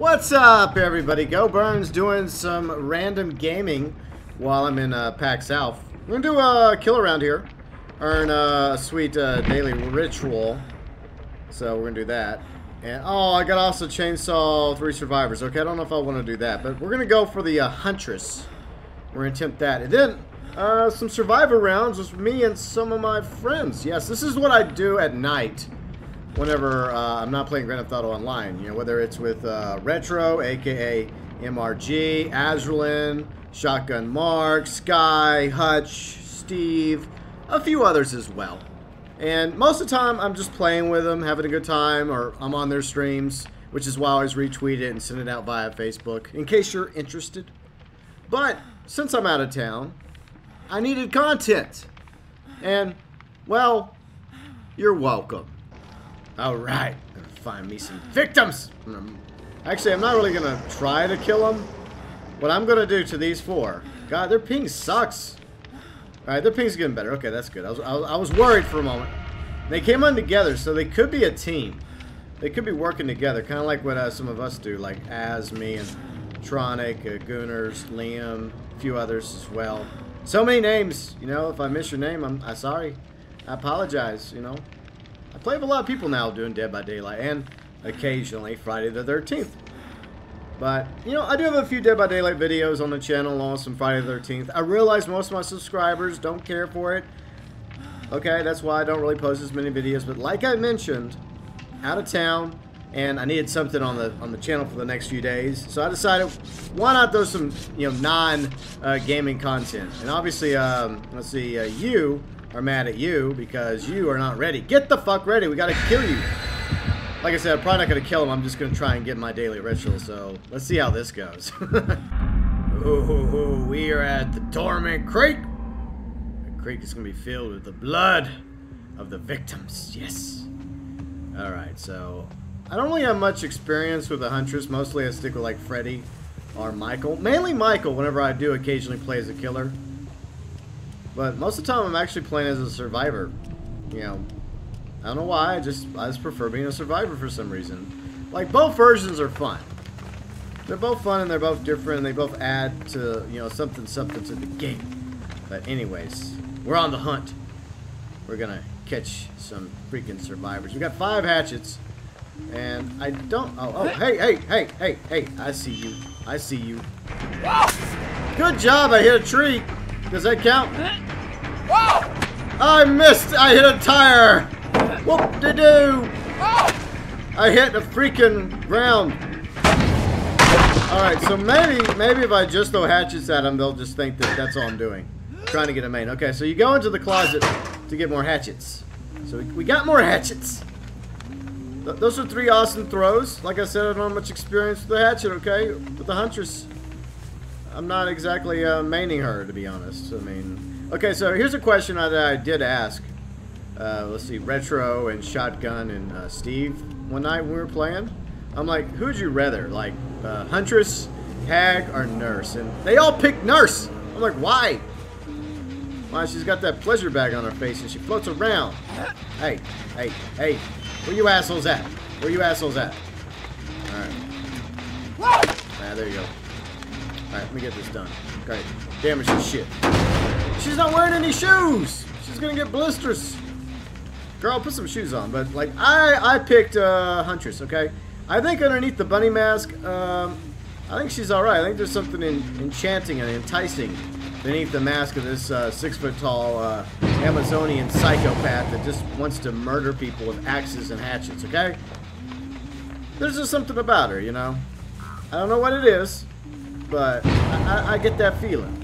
What's up, everybody? GeauxBurns doing some random gaming while I'm in uh, PAX South. We're gonna do a kill around here, earn a sweet uh, daily ritual. So we're gonna do that. And oh, I got also chainsaw three survivors. Okay, I don't know if I want to do that, but we're gonna go for the uh, huntress. We're gonna attempt that, and then uh, some survivor rounds with me and some of my friends. Yes, this is what I do at night whenever uh, I'm not playing Grand Theft Auto Online. You know, whether it's with uh, Retro, aka MRG, Azralin, Shotgun Mark, Sky, Huttch, Steve, a few others as well. And most of the time, I'm just playing with them, having a good time, or I'm on their streams, which is why I always retweet it and send it out via Facebook, in case you're interested. But since I'm out of town, I needed content. And, well, you're welcome. All right, gonna find me some victims. Actually, I'm not really gonna try to kill them. What I'm gonna do to these four, God, their ping sucks. All right, their ping's getting better. Okay, that's good. I was, I was, I was worried for a moment. They came on together, so they could be a team. They could be working together, kind of like what uh, some of us do, like As, me, and Tronic, uh, Gooners, Liam, a few others as well. So many names, you know. If I miss your name, I'm, I'm sorry. I apologize, you know. I play with a lot of people now doing Dead by Daylight and occasionally Friday the 13th. But, you know, I do have a few Dead by Daylight videos on the channel with some Friday the 13th. I realize most of my subscribers don't care for it. Okay, that's why I don't really post as many videos. But like I mentioned, out of town, and I needed something on the on the channel for the next few days. So I decided, why not throw some, you know, non-gaming uh, content? And obviously, um, let's see, uh, you are mad at you because you are not ready. Get the fuck ready. We gotta kill you. Like I said, I'm probably not gonna kill him. I'm just gonna try and get my daily ritual. So let's see how this goes. Ooh, we are at the Torment Creek. The creek is gonna be filled with the blood of the victims. Yes. All right. So I don't really have much experience with the Huntress. Mostly I stick with like Freddy or Michael. Mainly Michael. Whenever I do occasionally play as a killer. But most of the time, I'm actually playing as a survivor. You know, I don't know why. I just I just prefer being a survivor for some reason. Like both versions are fun. They're both fun and they're both different. And they both add to you know something something to the game. But anyways, we're on the hunt. We're gonna catch some freaking survivors. We got five hatchets, and I don't. Oh, oh, hey, hey, hey, hey, hey! I see you. I see you. Ah! Good job! I hit a tree. Does that count? I missed! I hit a tire! Whoop de doo! I hit the freaking ground. Alright, so maybe maybe if I just throw hatchets at them, they'll just think that that's all I'm doing. trying to get a main. Okay, so you go into the closet to get more hatchets. So we, we got more hatchets. Th those are three awesome throws. Like I said, I don't have much experience with the hatchet, okay? With the Huntress. I'm not exactly uh, maining her, to be honest. I mean, okay, so here's a question that I did ask. Uh, let's see, Retro and Shotgun and uh, Steve one night when we were playing. I'm like, who'd you rather, like uh, Huntress, Hag, or Nurse? And they all picked Nurse. I'm like, why? Why? She's got that pleasure bag on her face and she floats around. Hey, hey, hey, where you assholes at? Where you assholes at? All right. Ah, there you go. Alright, let me get this done. Okay, damage this shit. She's not wearing any shoes! She's gonna get blisters. Girl, put some shoes on. But, like, I, I picked uh, Huntress, okay? I think underneath the bunny mask, um, I think she's alright. I think there's something in, enchanting and enticing beneath the mask of this uh, six-foot-tall uh, Amazonian psychopath that just wants to murder people with axes and hatchets, okay? There's just something about her, you know? I don't know what it is, but I, I, I get that feeling.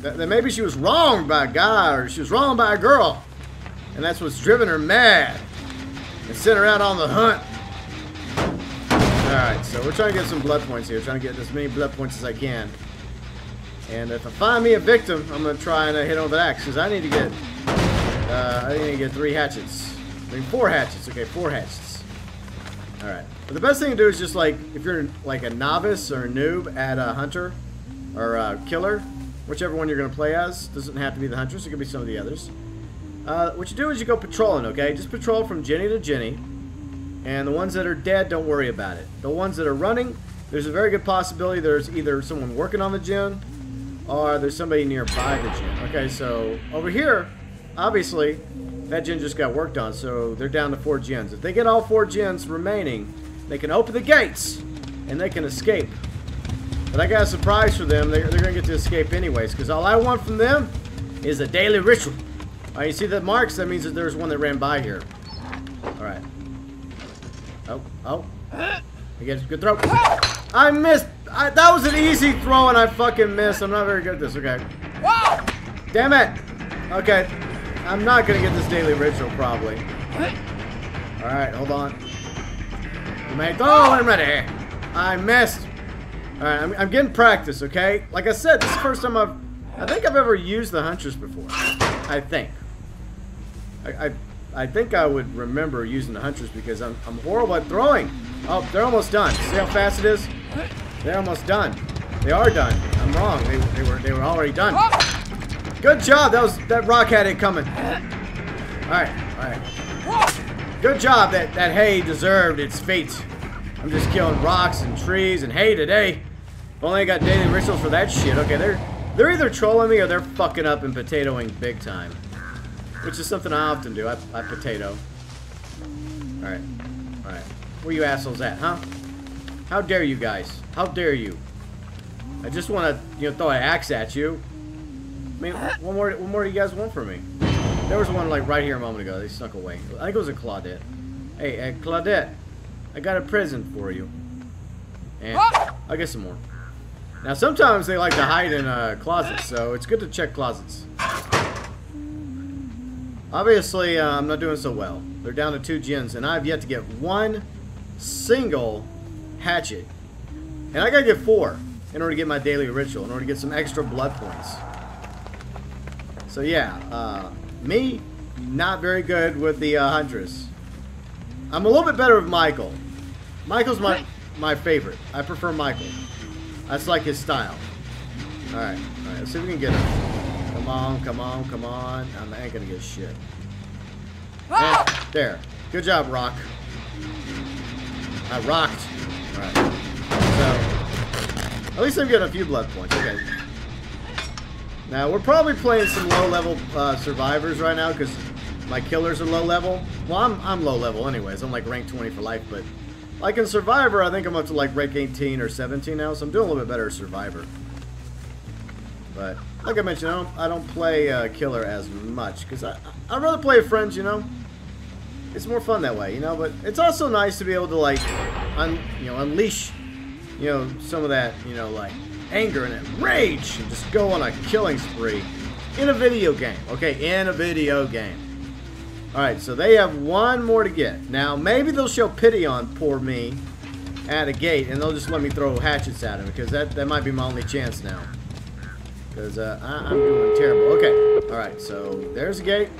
That, that, maybe she was wronged by a guy or she was wronged by a girl. And that's what's driven her mad. And sent her out on the hunt. Alright, so we're trying to get some blood points here. Trying to get as many blood points as I can. And if I find me a victim, I'm going to try and uh, hit on with an axe. Because I need to get... Uh, I need to get three hatchets. I mean, four hatchets. Okay, four hatchets. Alright. But the best thing to do is just like, if you're like a novice or a noob at a hunter or a killer, whichever one you're going to play as, doesn't have to be the huntress, it could be some of the others. Uh, what you do is you go patrolling, okay? Just patrol from Jenny to Jenny. And the ones that are dead, don't worry about it. The ones that are running, there's a very good possibility there's either someone working on the gen or there's somebody nearby the gen. Okay, so over here, obviously, that gen just got worked on, so they're down to four gens. If they get all four gens remaining, they can open the gates and they can escape. But I got a surprise for them. They're, they're going to get to escape anyways, because all I want from them is a daily ritual. All right, you see the marks? That means that there's one that ran by here. All right. Oh, oh. I get a good throw. I missed. I, that was an easy throw, and I fucking missed. I'm not very good at this. Okay. Whoa! Damn it. Okay. I'm not going to get this daily ritual, probably. All right, hold on. You may go. Oh, I'm ready. I missed. All right, I'm, I'm getting practice, okay? Like I said, this is the first time I've... I think I've ever used the Huntress before. I think. I, I, I think I would remember using the Huntress because I'm, I'm horrible at throwing. Oh, they're almost done. See how fast it is? They're almost done. They are done. I'm wrong. They, they were they were already done. Good job. That was that rock had it coming. All right, all right. Good job. That that hay deserved its fate. I'm just killing rocks and trees and hay today. Only got daily rituals for that shit. Okay, they're they're either trolling me or they're fucking up and potatoing big time. Which is something I often do. I, I potato. Alright. Alright. Where you assholes at, huh? How dare you guys? How dare you? I just want to, you know, throw an axe at you. I mean, what more, what more do you guys want from me? There was one, like, right here a moment ago. They snuck away. I think it was a Claudette. Hey, hey, Claudette. I got a present for you. And I'll get some more. Now, sometimes they like to hide in uh, closets, so it's good to check closets. Obviously, uh, I'm not doing so well. They're down to two gens, and I've yet to get one single hatchet. And I gotta get four in order to get my daily ritual, in order to get some extra blood points. So yeah, uh, me, not very good with the uh, Huntress. I'm a little bit better with Michael. Michael's my my favorite. I prefer Michael. That's like his style. Alright, alright, let's see if we can get him. Come on, come on, come on. I'm ain't gonna get shit. And there. Good job, Rock. I rocked. Alright. So, at least I'm getting a few blood points. Okay. Now, we're probably playing some low-level uh, survivors right now because my killers are low-level. Well, I'm, I'm low-level anyways. I'm like rank 20 for life, but like in Survivor, I think I'm up to like rank 18 or 17 now, so I'm doing a little bit better as Survivor. But like I mentioned, I don't, I don't play uh, Killer as much because I I'd rather play with friends, you know. It's more fun that way, you know. But it's also nice to be able to like, un, you know, unleash, you know, some of that, you know, like anger and rage and just go on a killing spree in a video game. Okay, in a video game. Alright, so they have one more to get. Now, maybe they'll show pity on poor me at a gate, and they'll just let me throw hatchets at him, because that, that might be my only chance now. Because uh, I, am doing terrible. Okay, alright, so there's a gate.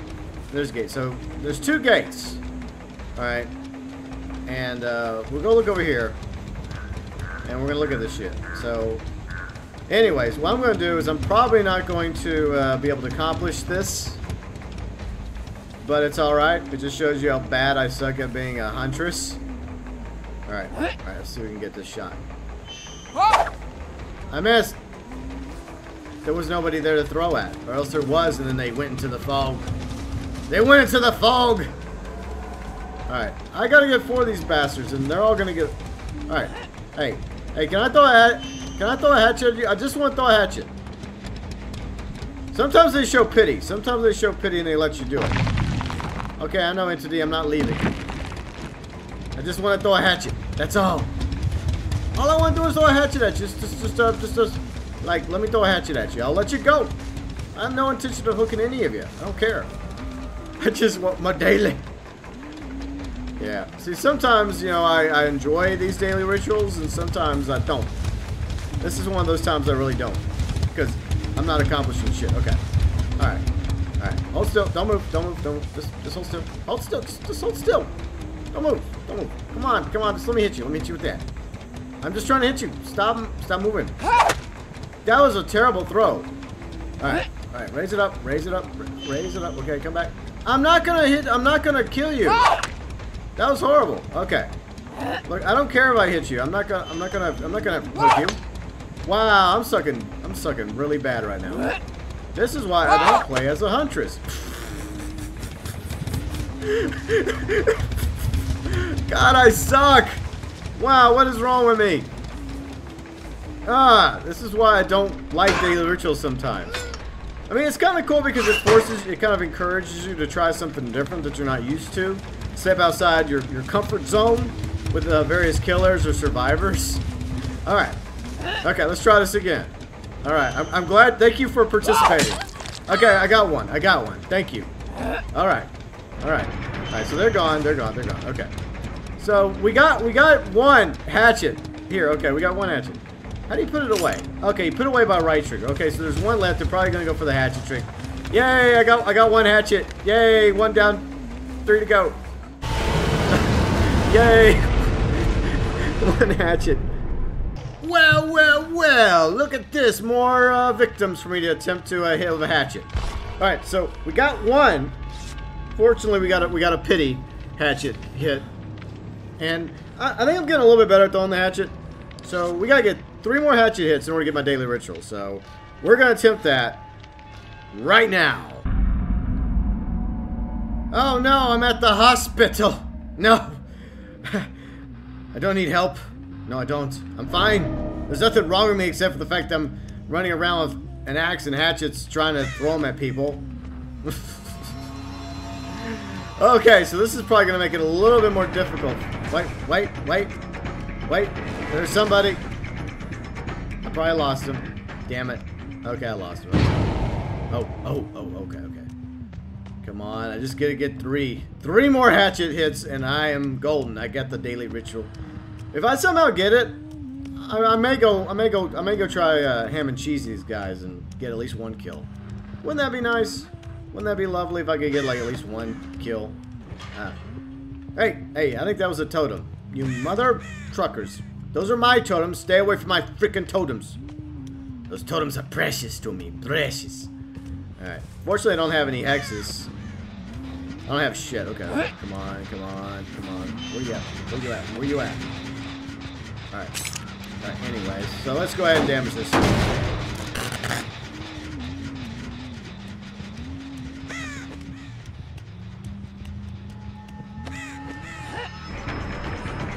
There's a gate. So, there's two gates. Alright. And uh, we'll go look over here. And we're going to look at this shit. So, anyways, what I'm going to do is I'm probably not going to uh, be able to accomplish this but it's alright. It just shows you how bad I suck at being a huntress. Alright, alright, let's see if we can get this shot. I missed! There was nobody there to throw at. Or else there was, and then they went into the fog. They went into the fog! Alright, I gotta get four of these bastards, and they're all gonna get... Alright, hey, hey, can I throw a hat? Can I throw a hatchet at you? I just want to throw a hatchet. Sometimes they show pity. Sometimes they show pity and they let you do it. Okay, I know Entity, I'm not leaving. I just want to throw a hatchet. That's all. All I want to do is throw a hatchet at you. Just, just, just, uh, just, just, like, let me throw a hatchet at you. I'll let you go. I have no intention of hooking any of you. I don't care. I just want my daily. Yeah. See, sometimes, you know, I, I enjoy these daily rituals, and sometimes I don't. This is one of those times I really don't. Because I'm not accomplishing shit. Okay. Alright. Alright, hold still. Don't move. Don't move. Don't move. Just, just hold still. Hold still. Just, just hold still. Don't move. Don't move. Come on. Come on. Just let me hit you. Let me hit you with that. I'm just trying to hit you. Stop. Stop moving. That was a terrible throw. Alright. Alright. Raise it up. Raise it up. Raise it up. Okay, come back. I'm not gonna hit. I'm not gonna kill you. That was horrible. Okay. Look, I don't care if I hit you. I'm not gonna. I'm not gonna. I'm not gonna hook you. Wow, I'm sucking. I'm sucking really bad right now. This is why I don't play as a huntress. God, I suck. Wow, what is wrong with me? Ah, this is why I don't like daily rituals sometimes. I mean, it's kind of cool because it forces, it kind of encourages you to try something different that you're not used to. Step outside your, your comfort zone with uh, various killers or survivors. All right. Okay, let's try this again. All right, I'm, I'm glad. Thank you for participating. Okay, I got one. I got one. Thank you. All right. All right. All right, so they're gone. They're gone. They're gone. Okay. So we got we got one hatchet. Here, okay, we got one hatchet. How do you put it away? Okay, you put it away by right trigger. Okay, so there's one left. They're probably gonna go for the hatchet trick. Yay! I got I got one hatchet. Yay! One down, three to go. Yay! one hatchet. Well, well, well! Look at this. More uh, victims for me to attempt to uh, with a hatchet. All right, so we got one. Fortunately, we got a we got a pity hatchet hit, and I, I think I'm getting a little bit better at throwing the hatchet. So we gotta get three more hatchet hits in order to get my daily ritual. So we're gonna attempt that right now. Oh no, I'm at the hospital. No. I don't need help. No, I don't. I'm fine. There's nothing wrong with me except for the fact I'm running around with an axe and hatchets trying to throw them at people. okay, so this is probably going to make it a little bit more difficult. Wait, wait, wait. Wait, there's somebody. I probably lost him. Damn it. Okay, I lost him. Oh, oh, oh, okay, okay. Come on, I just gotta get three. Three more hatchet hits and I am golden. I got the daily ritual. If I somehow get it, I, I may go, I may go, I may go try uh, ham and cheese these guys and get at least one kill. Wouldn't that be nice? Wouldn't that be lovely if I could get like at least one kill? Ah. Hey, hey, I think that was a totem. You mother truckers. Those are my totems. Stay away from my freaking totems. Those totems are precious to me. Precious. Alright. Fortunately, I don't have any hexes. I don't have shit. Okay. Come on, come on, come on. Where you at? Where you at? Where you at? Alright. Anyways. So let's go ahead and damage this.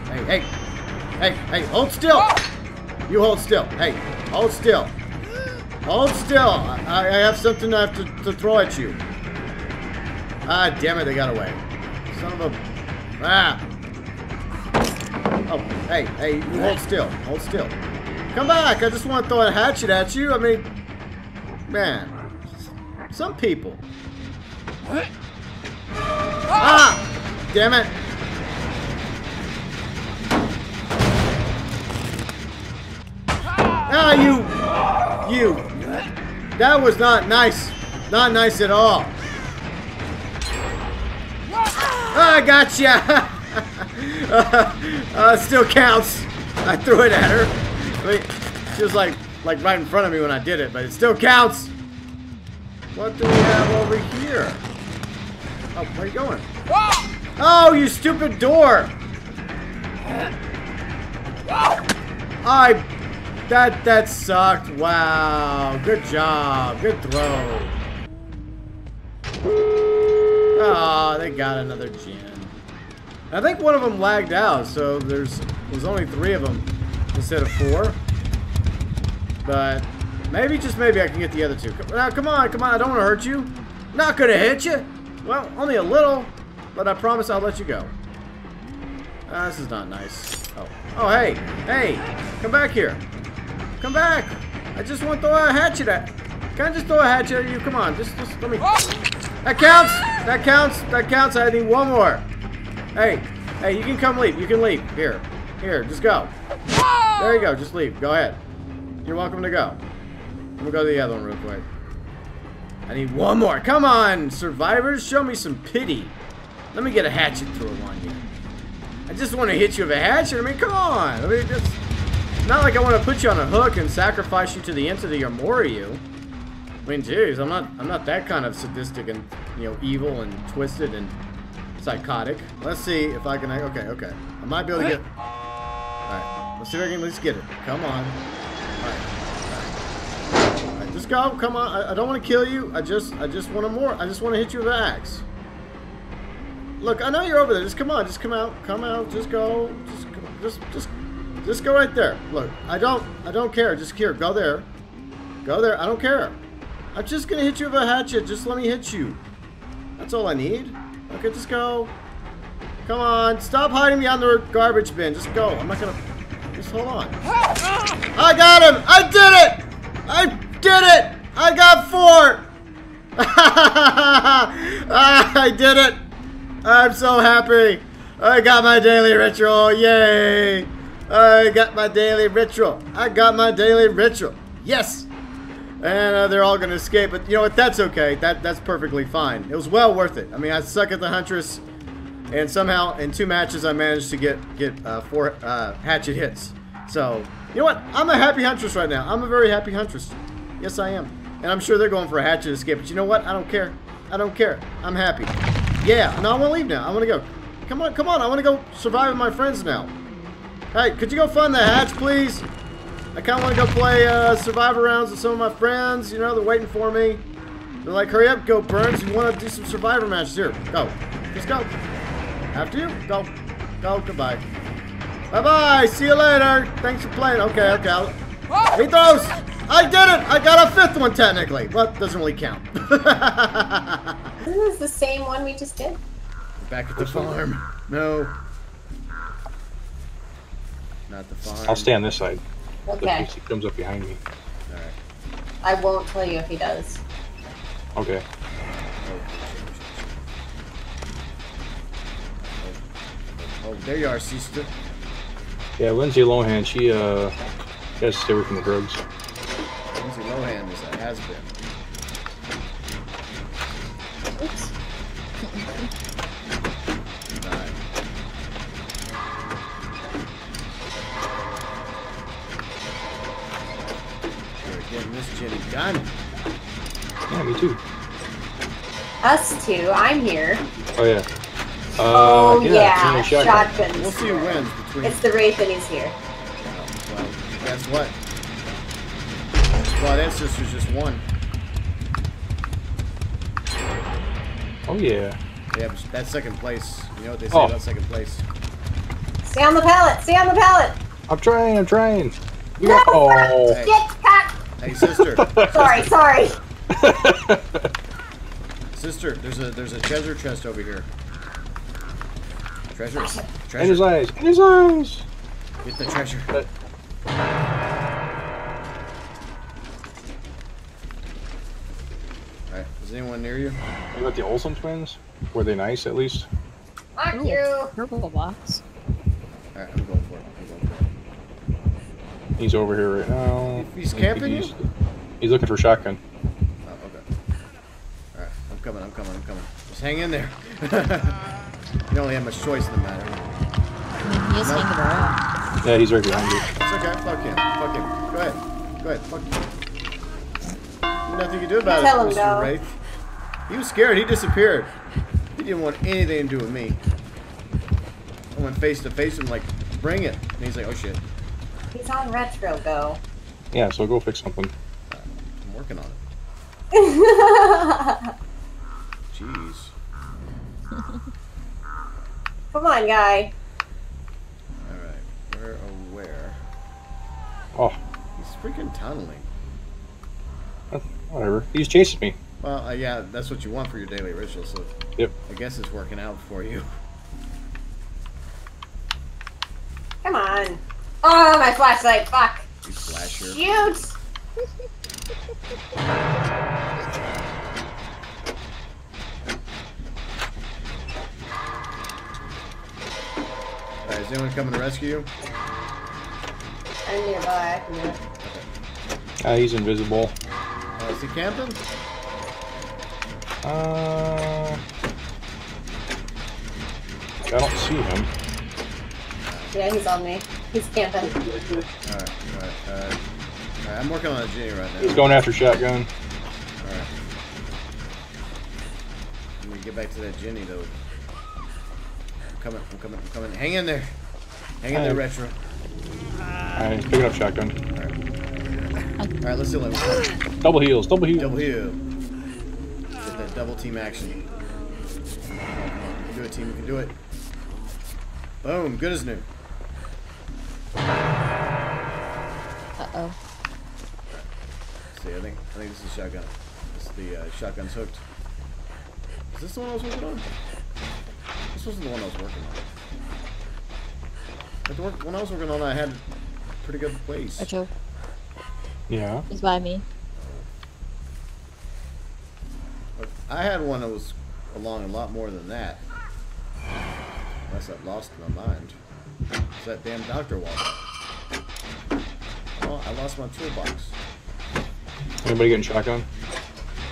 Hey, hey. Hey, hey, hold still. You hold still. Hey, hold still. Hold still. I, I have something I have to, to throw at you. Ah, damn it, they got away. Son of a... Ah. Oh, hey, hey, you hold still. Hold still. Come back. I just want to throw a hatchet at you. I mean, man. Some people. What? Ah! Damn it. Ah, you! You! That was not nice. Not nice at all. Ah, I gotcha! uh, uh, still counts. I threw it at her. I mean, she was like, like right in front of me when I did it, but it still counts. What do we have over here? Oh, where are you going? Oh, you stupid door! I that that sucked. Wow. Good job. Good throw. Oh, they got another gen. I think one of them lagged out, so there's there's only three of them instead of four. But maybe, just maybe, I can get the other two. Now, come on, come on. I don't want to hurt you. Not gonna hit you. Well, only a little, but I promise I'll let you go. Ah, this is not nice. Oh, oh, hey, hey, come back here. Come back. I just want to throw a hatchet at. Can I just throw a hatchet at you? Come on, just, just let me. That counts. That counts. That counts. I need one more. Hey, hey, you can come leave. You can leave. Here, here, just go. There you go. Just leave. Go ahead. You're welcome to go. I'm gonna go to the other one real quick. I need one more. Come on, survivors. Show me some pity. Let me get a hatchet through on you. I just want to hit you with a hatchet. I mean, come on. I mean, it's not like I want to put you on a hook and sacrifice you to the entity or more of you. I mean, jeez, I'm not, I'm not that kind of sadistic and, you know, evil and twisted and psychotic. Let's see if I can. Okay, okay. I might be able to get. All right. Let's see if I can at least get it. Come on. All right. All right. Just go. Come on. I, I don't want to kill you. I just, I just want to more. I just want to hit you with an axe. Look, I know you're over there. Just come on. Just come out. Come out. Just go. Just, just, just, just go right there. Look, I don't, I don't care. Just here. Go there. Go there. I don't care. I'm just gonna hit you with a hatchet. Just let me hit you. That's all I need. Okay, just go. Come on. Stop hiding behind the garbage bin. Just go. I'm not gonna. Just hold on. I got him! I did it! I did it! I got four! I did it! I'm so happy! I got my daily ritual! Yay! I got my daily ritual! I got my daily ritual! Yes! And uh, they're all going to escape, but you know what? That's okay. That That's perfectly fine. It was well worth it. I mean, I suck at the Huntress, and somehow in two matches I managed to get, get uh, four uh, hatchet hits. So, you know what? I'm a happy Huntress right now. I'm a very happy Huntress. Yes, I am. And I'm sure they're going for a hatchet escape, but you know what? I don't care. I don't care. I'm happy. Yeah, no, I want to leave now. I want to go. Come on, come on. I want to go survive with my friends now. Hey, could you go find the hatch, please? I kind of want to go play uh, survivor rounds with some of my friends. You know, they're waiting for me. They're like, hurry up, GeauxBurns. You want to do some survivor matches? Here, go. Just go. After you, go. Go, goodbye. Bye-bye. See you later. Thanks for playing. Okay, okay. I'll... He throws. I did it. I got a fifth one, technically. But doesn't really count. this is the same one we just did. Back at the farm. No. Not the farm. I'll stay on this side. Okay. He comes up behind me. Alright. I won't tell you if he does. Okay. Oh, there you are, sister. Yeah, Lindsay Lohan, she uh, she has to stay away from the drugs. Lindsay Lohan is a has been. Oops. Jenny done. Yeah, me too. Us two. I'm here. Oh yeah. Uh, oh yeah, Jimmy Shotgun. shotguns. We'll see who wins between. It's the Wraith and he's here. Oh, well, guess what? Claudette's sister's just one. Oh yeah. Yeah, but that's second place. You know what they say Oh. about second place? Stay on the pallet. Stay on the pallet. I'm trying. I'm trying. No, Oh. Hey. Get back. Hey, sister, Sorry, sorry. sister. There's a there's a treasure chest over here. Treasure, In his eyes. In his eyes. Get the treasure. Uh, but- Alright, is anyone near you? You got the Olsen twins? Were they nice at least? Fuck you. Purple box. Alright, I'm going for it. I'm going for it. He's over here right now. Oh. He's camping he's, you? he's looking for shotgun. Oh, okay. Alright, I'm coming, I'm coming, I'm coming. Just hang in there. you don't really have much choice in the matter. I mean, he is hanging around. Yeah, he's right behind you. It's okay, fuck him. Fuck him. Go ahead. Go ahead, fuck him. Nothing you can do about Tell it, Mr. go. Wraith. He was scared, he disappeared. He didn't want anything to do with me. I went face to face with him like, bring it. And he's like, oh shit. He's on retro go. Yeah, so go fix something. I'm working on it. Jeez. Come on, guy. Alright. Where oh where? Oh, He's freaking tunneling. whatever. He's chasing me. Well, uh, yeah, that's what you want for your daily ritual, so Yep. I guess it's working out for you. Come on. Oh, my flashlight. Fuck. You flasher. Shoot. Alright, is anyone coming to rescue you? I'm nearby. I can do it. Ah, he's invisible. Uh, is he camping? Uh, I don't see him. Yeah, he's on me. He's camping. Alright, alright, alright. Alright, I'm working on a genie right now. He's going after shotgun. Alright. Let me get back to that Jenny though. I'm coming. I'm coming. I'm coming. Hang in there. Hang in there, retro. Alright, picking up shotgun. All right, let's do it. Double heals, double heals. Double heal. Get that double team action. Come on, you can do it, team. You can do it. Boom. Good as new. See, I think I think this is shotgun. This is the uh, shotgun's hooked. Is this the one I was working on? This wasn't the one I was working on. But the work, when I was working on, it, I had pretty good place. Retro. Yeah. He's by me. But I had one that was along a lot more than that. Unless I've lost my mind. It's that damn doctor walk. Oh, I lost my toolbox. Anybody getting shotgun?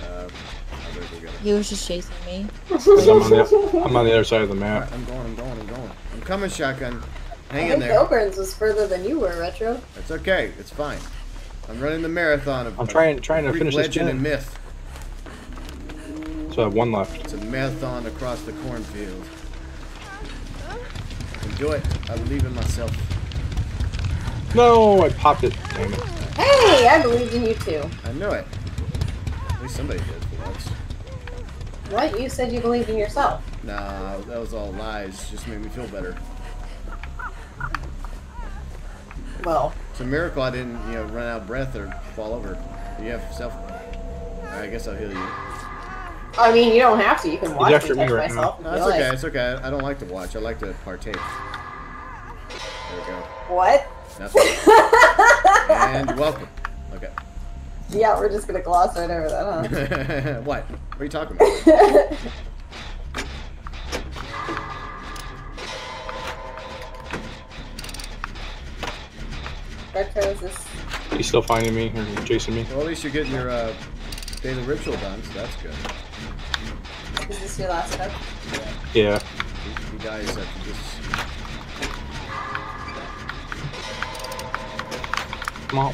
Uh, I better go get it. He was just chasing me. I'm, on the, I'm on the other side of the map. Alright, I'm going, I'm going, I'm going. I'm coming, shotgun. Hang I in think there. Oberns was further than you were, Retro. It's okay. It's fine. I'm running the marathon of I'm trying trying to Greek finish this legend and myth. So I have one left. It's a marathon across the cornfield. I can do it. I believe in myself. No, I popped it. Damn it. Hey, I believed in you too. I knew it. At least somebody did for once. What? You said you believed in yourself. Nah, that was all lies. Just made me feel better. Well, It's a miracle I didn't, you know, run out of breath or fall over. You have self. I guess I'll heal you. I mean, you don't have to. You can watch me touch me right myself. No, it's you okay. like. It's okay. I don't like to watch. I like to partake. There we go. What? Nothing. and you're welcome. Okay. Yeah, we're just gonna gloss right over that, huh? what? What are you talking about? huh? Retro is this. He's still finding me or chasing me. Well, at least you're getting your uh, daily ritual done, so that's good. Is this your last step? Yeah. He, he dies after this. Wah, wah. Womp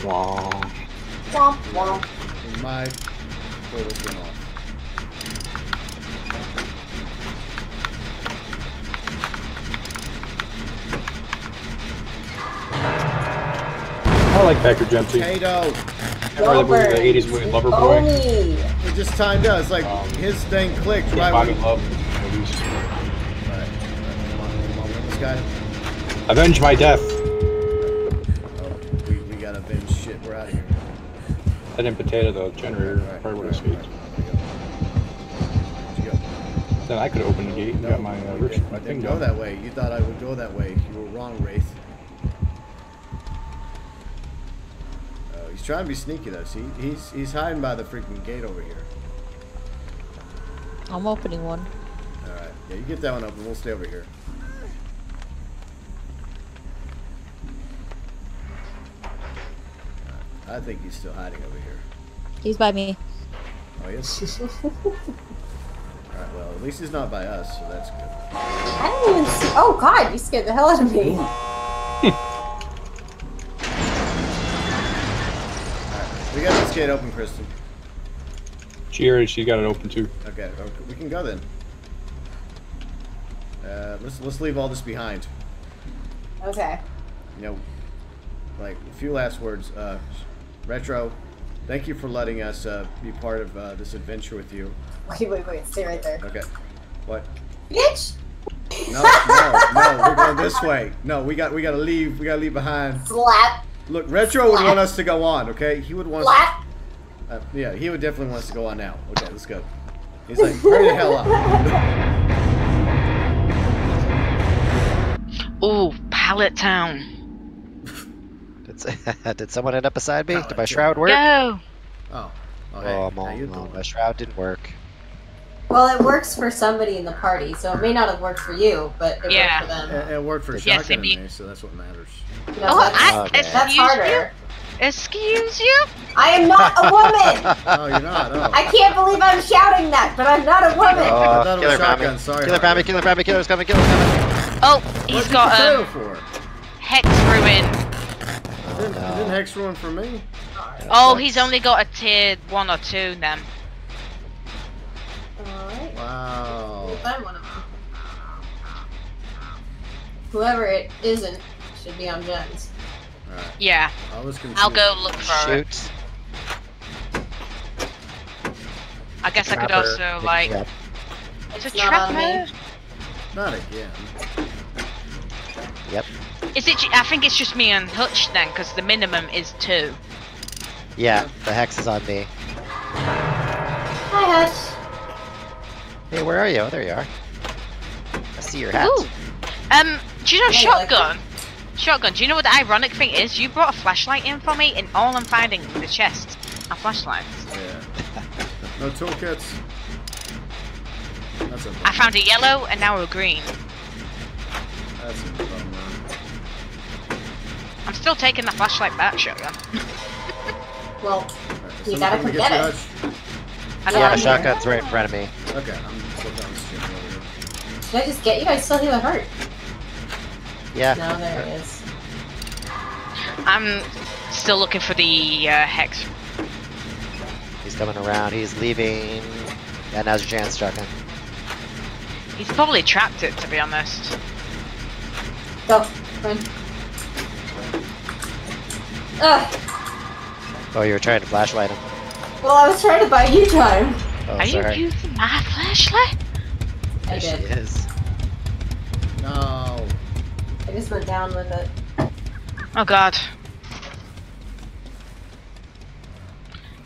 womp. In my photos went off. I like Patrick Dempsey. Potato! Remember the movie, the 80s movie Lover Boy? Only. It just timed out. It's like Um, his thing clicked Yeah, right Bobby when. Love movies. Alright, come on, come on, this guy. Avenge my death. That in potato, the generator, Alright, probably would alright, have escaped. alright. Where'd you go? Then I could open the gate and No, got my, uh, you rich, didn't- my you thing didn't go done. that way. You thought I would go that way. You were wrong, Wraith. Oh, he's trying to be sneaky though. See, he's he's hiding by the freaking gate over here. I'm opening one. All right, yeah, you get that one open. We'll stay over here. I think he's still hiding over here. He's by me. Oh, he is. All right, well, at least he's not by us, so that's good. I didn't even see. Oh God, you scared the hell out of me. All right, we got this gate open, Kristen. She already, she got it open too. Okay, okay, we can go then. Uh, let's let's leave all this behind. Okay. You know, like a few last words. Uh, retro, thank you for letting us uh, be part of uh, this adventure with you. Wait, wait, wait. Stay right there. Okay. What? Bitch. No, no, no. We're going this way. No, we got we got to leave. We got to leave behind. Slap. Look, retro would want us to go on. Okay, he would want. Slap. Uh, yeah, he would definitely want us to go on now. Okay, let's go. He's like, hurry the hell up. Ooh, Pallet Town. Did, did someone end up beside me? Did my shroud work? Go. Oh. Oh, Oh, I'm all, you no, my shroud didn't work. Well, it works for somebody in the party, so it may not have worked for you, but it Yeah. worked for them. It, it worked for Yes, shotgun and me, so that's what matters. You know, Oh, that's, I, Okay. that's excuse you. harder. Excuse you. I am not a woman. Oh, you're not. Oh. I can't believe I'm shouting that, but I'm not a woman. I Oh, thought it was killer shotgun, Bambi. sorry, Killer Harvey. Bambi, killer Bambi, killer's coming, killer's coming. Oh, What'd got potato um for? hex ruin. It didn't, it didn't hex ruin for me. Oh, he's only got a tier one or two then. Alright. Wow. I'm one of them. Whoever it isn't should be on gens. Alright. Yeah, I was confused. I'll go look for it. Shoot. I guess I could also like. trap. Is it trap me. mode? Not again. Yep. Is it? I think it's just me and Huttch then, because the minimum is two. Yeah, the hex is on me. Hi, Huttch. Hey, where are you? Oh, there you are. I see your hat. Ooh. Um, do you know Yeah, you like shotgun? Shotgun. Do you know what the ironic thing is? You brought a flashlight in for me, and all I'm finding in the chest are flashlights. Yeah. No toolkits. That's a I found a yellow and now a green. That's a bummer. I'm still taking the flashlight back, shotgun. Well, You gotta come come get get it. Huttch? I Yeah, Yeah, I'm the shotgun's right in front of me. Okay, I'm flipping down this channel over here. did I just get you? I still heal hurt. Yeah. No, there it is. I'm still looking for the uh, hex. He's coming around. He's leaving. And now's your chance, shotgun. He's probably trapped it, to be honest. Go, run. Ugh. Oh, you were trying to flashlight him. Well, I was trying to buy you time. Oh, Are sorry. you using my flashlight? I There she did. is. No. I just went down with it. Oh god.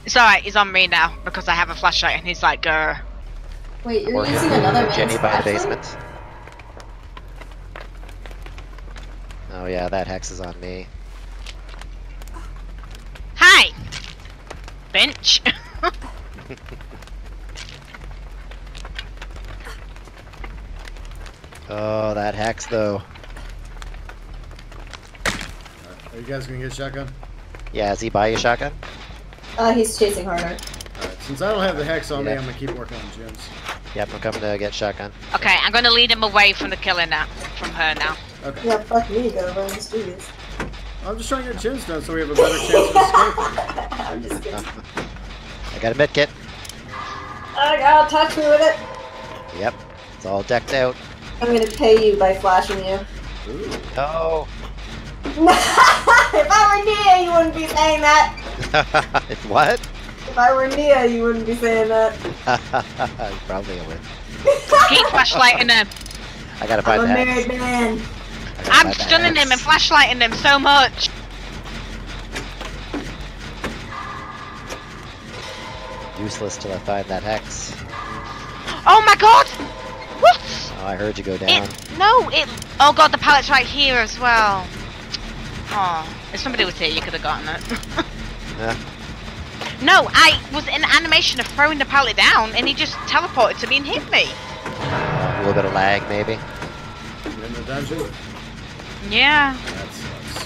It's alright, he's on me now because I have a flashlight and he's like, Grr. Wait, you're Or using another man's Jenny by the basement. Oh yeah, that hex is on me. Hi! Bench. Oh, that hex though. Are you guys gonna get shotgun? Yeah, is he by your shotgun? Uh, he's chasing harder. Alright, since I don't have the hex on me, I'm gonna keep working on gems. Yep, I'm coming to get shotgun. okay, I'm gonna lead him away from the killer now. From her now. Okay. Yeah, fuck me, go run the streets. I'm just trying to get gems done so we have a better chance of escape. I'm just kidding. I got a mid kit. Oh god, touch me with it! Yep, it's all decked out. I'm gonna pay you by flashing you. Ooh. No. if I were Nea, you wouldn't be saying that. if what? If I were Nea, you wouldn't be saying that. Probably a win. Keep flashlighting him. I gotta I'm find a the married man. I gotta I'm find the stunning him and flashlighting him so much. Useless till I find that hex. Oh my god! What? Oh, I heard you go down. It, no, it. Oh god, the pallet's right here as well. Oh, if somebody was here, you could have gotten it. Yeah. no, I was in animation of throwing the pallet down, and he just teleported to me and hit me. Uh, a little bit of lag, maybe. You in the dungeon? Yeah. That sucks.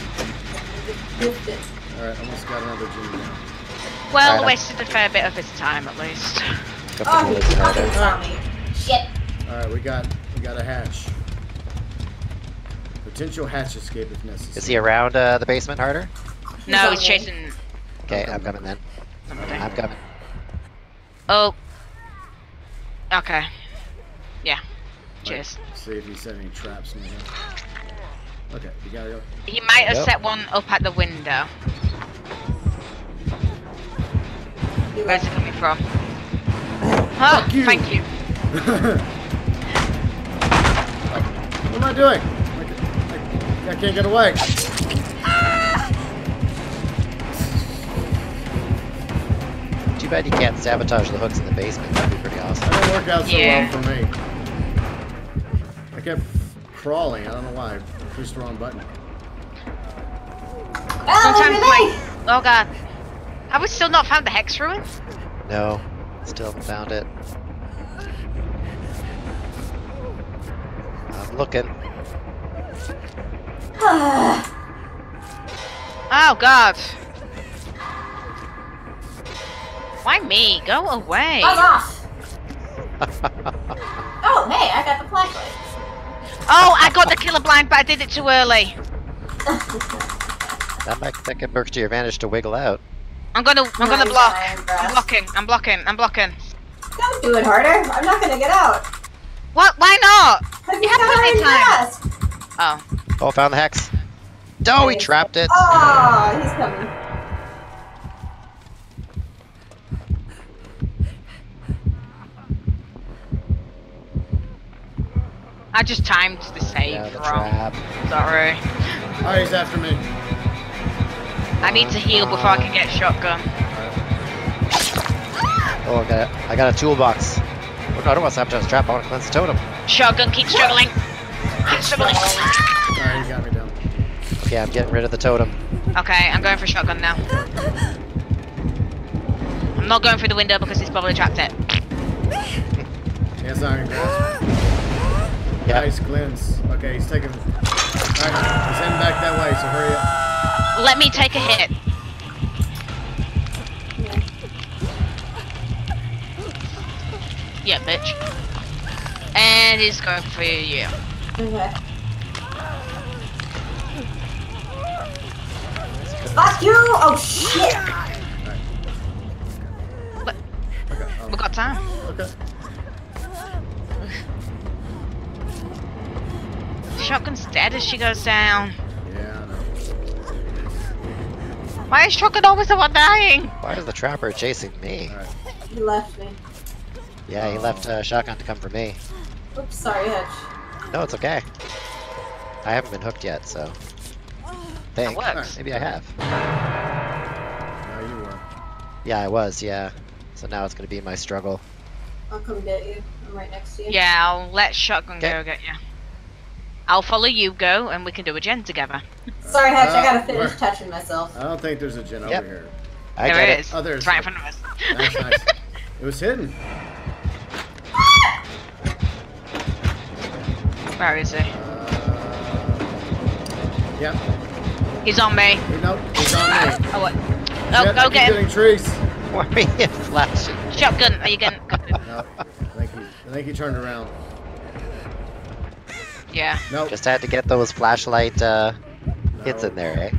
Alright, almost got another gem down. Well, Right. wasted a fair bit of his time at least. Oh, he bullets in fucking there. Shit. Alright, we got we got a hatch. Potential hatch escape if necessary. Is he around uh, the basement harder? No, on he's chasing Okay, Okay. I'm coming then. somebody. I'm coming. Oh. Okay. Yeah. Might Cheers. See if he set any traps near him. Okay, you gotta go. He might have Yep. set one up at the window. Where's it coming from? Oh, you. thank you. what am I doing? I, I, I can't get away. Too bad you can't sabotage the hooks in the basement. That'd be pretty awesome. That didn't work out so Yeah. well for me. I kept crawling. I don't know why. I pushed the wrong button. Sometimes, look at like, oh god. Have we still not found the hex ruin? No, still haven't found it. I'm looking. Oh god. Why me? Go away. Buzz off! Oh, hey, I got the flashlight. Oh, I got the killer blind, but I did it too early. that might that could work to your advantage to wiggle out. I'm gonna, I'm gonna block. I'm I'm blocking. I'm blocking. I'm blocking. Don't do it harder. I'm not gonna get out. What? Why not? Cause You you have got plenty of time. grasp. Oh. Oh, found the hex. Oh, he trapped it. Ah, he's coming. I just timed the save Yeah, the wrong. trap. Sorry. Oh, he's after me. I need to heal before I can get shotgun. Oh, I got a, I got a toolbox. Oh, no, I don't want to sabotage the trap. I want to cleanse the totem. Shotgun, keep struggling. Keep struggling. Alright, you got me down. Okay, I'm getting rid of the totem. Okay, I'm going for shotgun now. I'm not going through the window because he's probably trapped it. Yeah, it's not gonna grasp. Yep. Nice cleanse. Okay, he's taking. Alright, he's heading back that way, so hurry up. Let me take a hit. Yeah, bitch. And he's going for you. Okay. Fuck you! Oh shit! Okay, oh, We got time. okay. Shotgun's dead as she goes down. Yeah, I know. Why is Shotgun always the one dying? Why is the trapper chasing me? Alright. He left me. Yeah, he left uh, shotgun to come for me. Oops, sorry, Huttch. No, it's okay. I haven't been hooked yet, so. Think. works. Maybe I have. No, you were. Yeah, I was. Yeah. So now it's gonna be my struggle. I'll come get you. I'm right next to you. Yeah, I'll let Shotgun Okay. go get you. I'll follow you go and we can do a gen together. Sorry, Huttch, I Uh, gotta finish where- touching myself. I don't think there's a gen Yep. over here. I There get it it. is. Oh, there's- It's right in front of us. Nice, nice. It was hidden. Where is he? Uh, yep. He's on me. Nope. He's on me. Oh, what? Shit, Oh, I go keep get him. getting trees. Why are you flashing? Shotgun, are you getting... No. I think he, I think he turned around. Yeah. Nope. Just had to get those flashlight uh, hits No. in there, eh?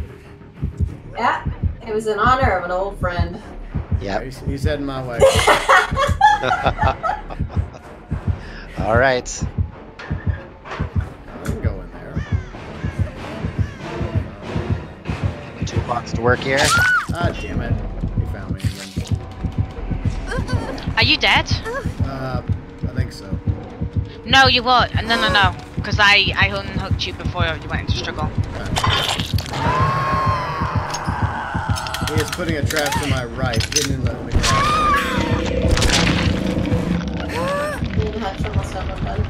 Yeah, it was in honor of an old friend. Yep. He's, he's heading my way. All right. I can go in there. Two blocks to work here. Ah, damn it. He found me again. Are you dead? Uh, I think so. No, you won't. No, no, no. Because I, I unhooked you before you went into struggle. He is putting a trap to my right, hidden in the, in the grass. Me and Huttch almost have a bud.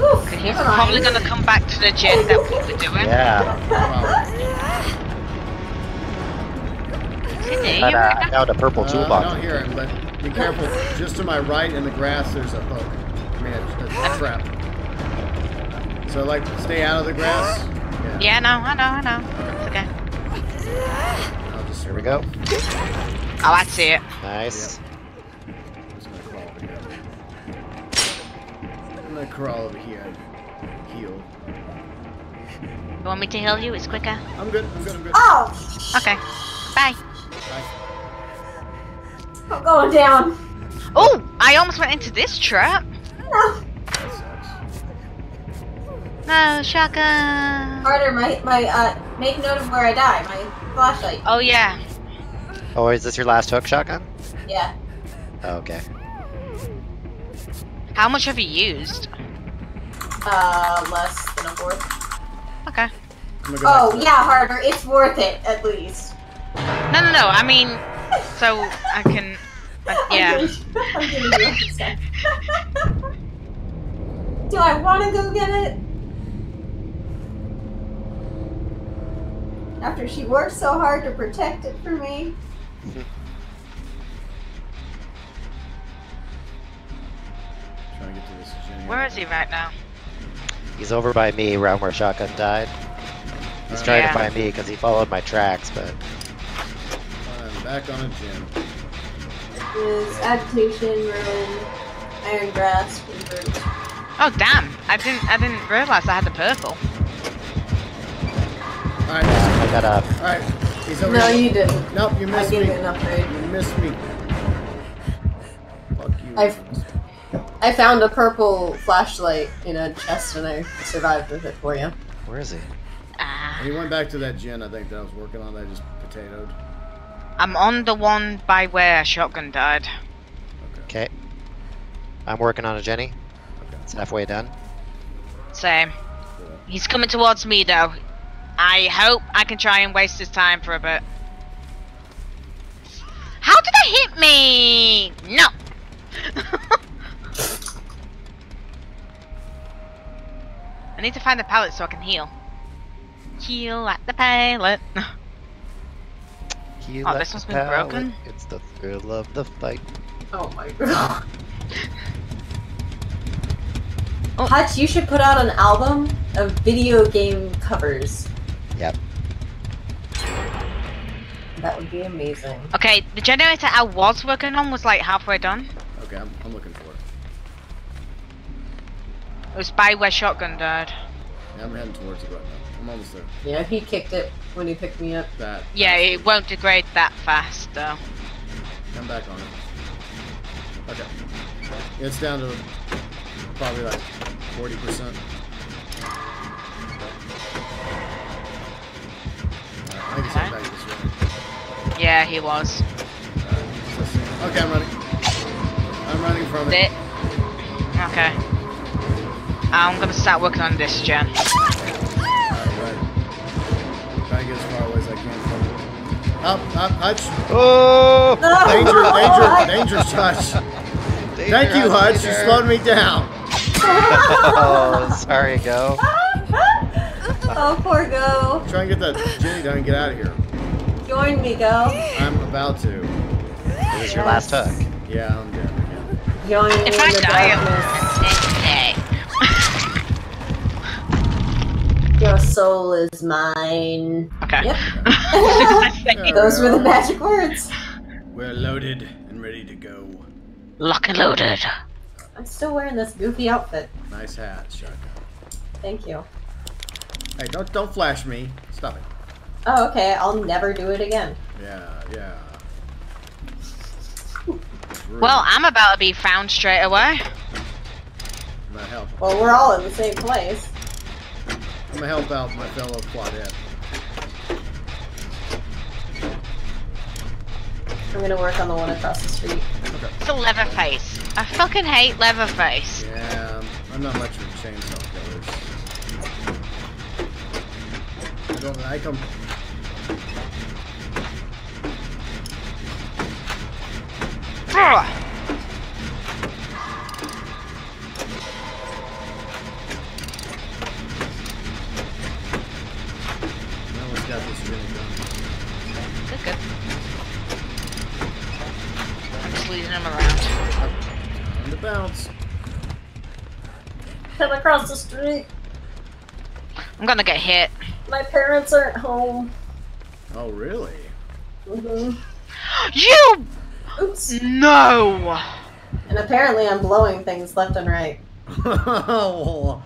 Oof, He's never probably going to come back to the gen that we were doing. Yeah. Wow. Sydney, uh, I found a purple Uh, I toolbox. don't hear him, but be careful. Just to my right in the grass, there's a hook. I mean, a, a trap. So, like, stay out of the grass. Yeah, no, I know, I know. It's okay. I'll just Here we go. Oh, I see it. Nice. I'm just gonna crawl over here. I'm gonna crawl over here. and Heal. You want me to heal you? It's quicker. I'm good. I'm good. I'm good. Oh, Okay. Bye. Bye. I'm going down. Oh, I almost went into this trap. No. That sucks. No, shotgun. Carter, my, my, uh, make note of where I die. My flashlight. Oh, yeah. Oh, is this your last hook shotgun? Yeah. Oh, okay. How much have you used? Uh, less than a fourth. Okay. Go Oh, to the- yeah, Harder. It's worth it, at least. No, no, no. I mean, so I can. Uh, yeah. I'm giving, I'm giving you a sec. Do I want to go get it? After she worked so hard to protect it for me. Trying to get to this Jenny. Where is he right now? He's over by me, around where shotgun died. He's trying Yeah. to find me because he followed my tracks, but I'm back on a gym. Is agitation, ruin, iron grasp, and bruise. Oh, damn. I didn't. I didn't realize I had the purple. Alright, I got up. alright. He's over No, here. you didn't. Nope, you missed I missed gave me. it an upgrade. You missed me. Fuck you. I've- I found a purple flashlight in a chest and I survived with it for you. Where is he? Ah, he went back to that gin I think that I was working on that I just potatoed. I'm on the one by where shotgun died. Okay. I'm working on a Jenny. Okay. It's halfway done. Same. He's coming towards me though. I hope I can try and waste his time for a bit. How did it hit me? No. I need to find the pallet so I can heal. Heal at the pallet. He Oh, this one's the been pallet. broken? It's the thrill of the fight. Oh my god. Oh. Huttch, you should put out an album of video game covers. Yep. That would be amazing. Okay, the generator I was working on was like halfway done. Okay, I'm, I'm looking for it. It was by where shotgun died. Yeah, I'm heading towards it right now. I'm almost there. Yeah, he kicked it when he picked me up. That. Yeah, it won't degrade that fast though. Come back on it. Okay. It's down to probably like 40%. I think it's heading back this way. Yeah, he was. Alright, so see- Okay, I'm running. I'm running from it. It. Okay. I'm gonna start working on this, Jen. Alright, right. Try to get as far away as I can from it. Up, up, Huttch. Oh! Danger, danger, danger, Huttch. Thank you, Huttch. You slowed me down. oh, sorry, go. oh, poor Go. Try and get that Jenny done and get out of here. Join me, Go. I'm about to. It was your last hook. Yeah, I'm dead again. Join me in If I the die, darkness. okay. Your soul is mine. Okay. Yep. Those were the uh, magic words. We're loaded and ready to go. Lock and loaded. I'm still wearing this goofy outfit. Nice hat, shotgun. Thank you. Hey, don't don't flash me. Stop it. Oh, okay. I'll never do it again. Yeah, yeah. Well, I'm about to be found straight away. I'm gonna help. Well, we're all in the same place. I'm gonna help out my fellow quadette. I'm gonna work on the one across the street. Okay. It's a Leatherface. I fucking hate Leatherface. Yeah, I'm not much of a chainsaw killers. I don't like them. Ugh. I almost got this really done. Good, good. I'm just leading him around. Time to bounce. Come across the street. I'm gonna get hit. My parents aren't home. Oh, really? hmm You! Oops. No! And apparently I'm blowing things left and right. oh,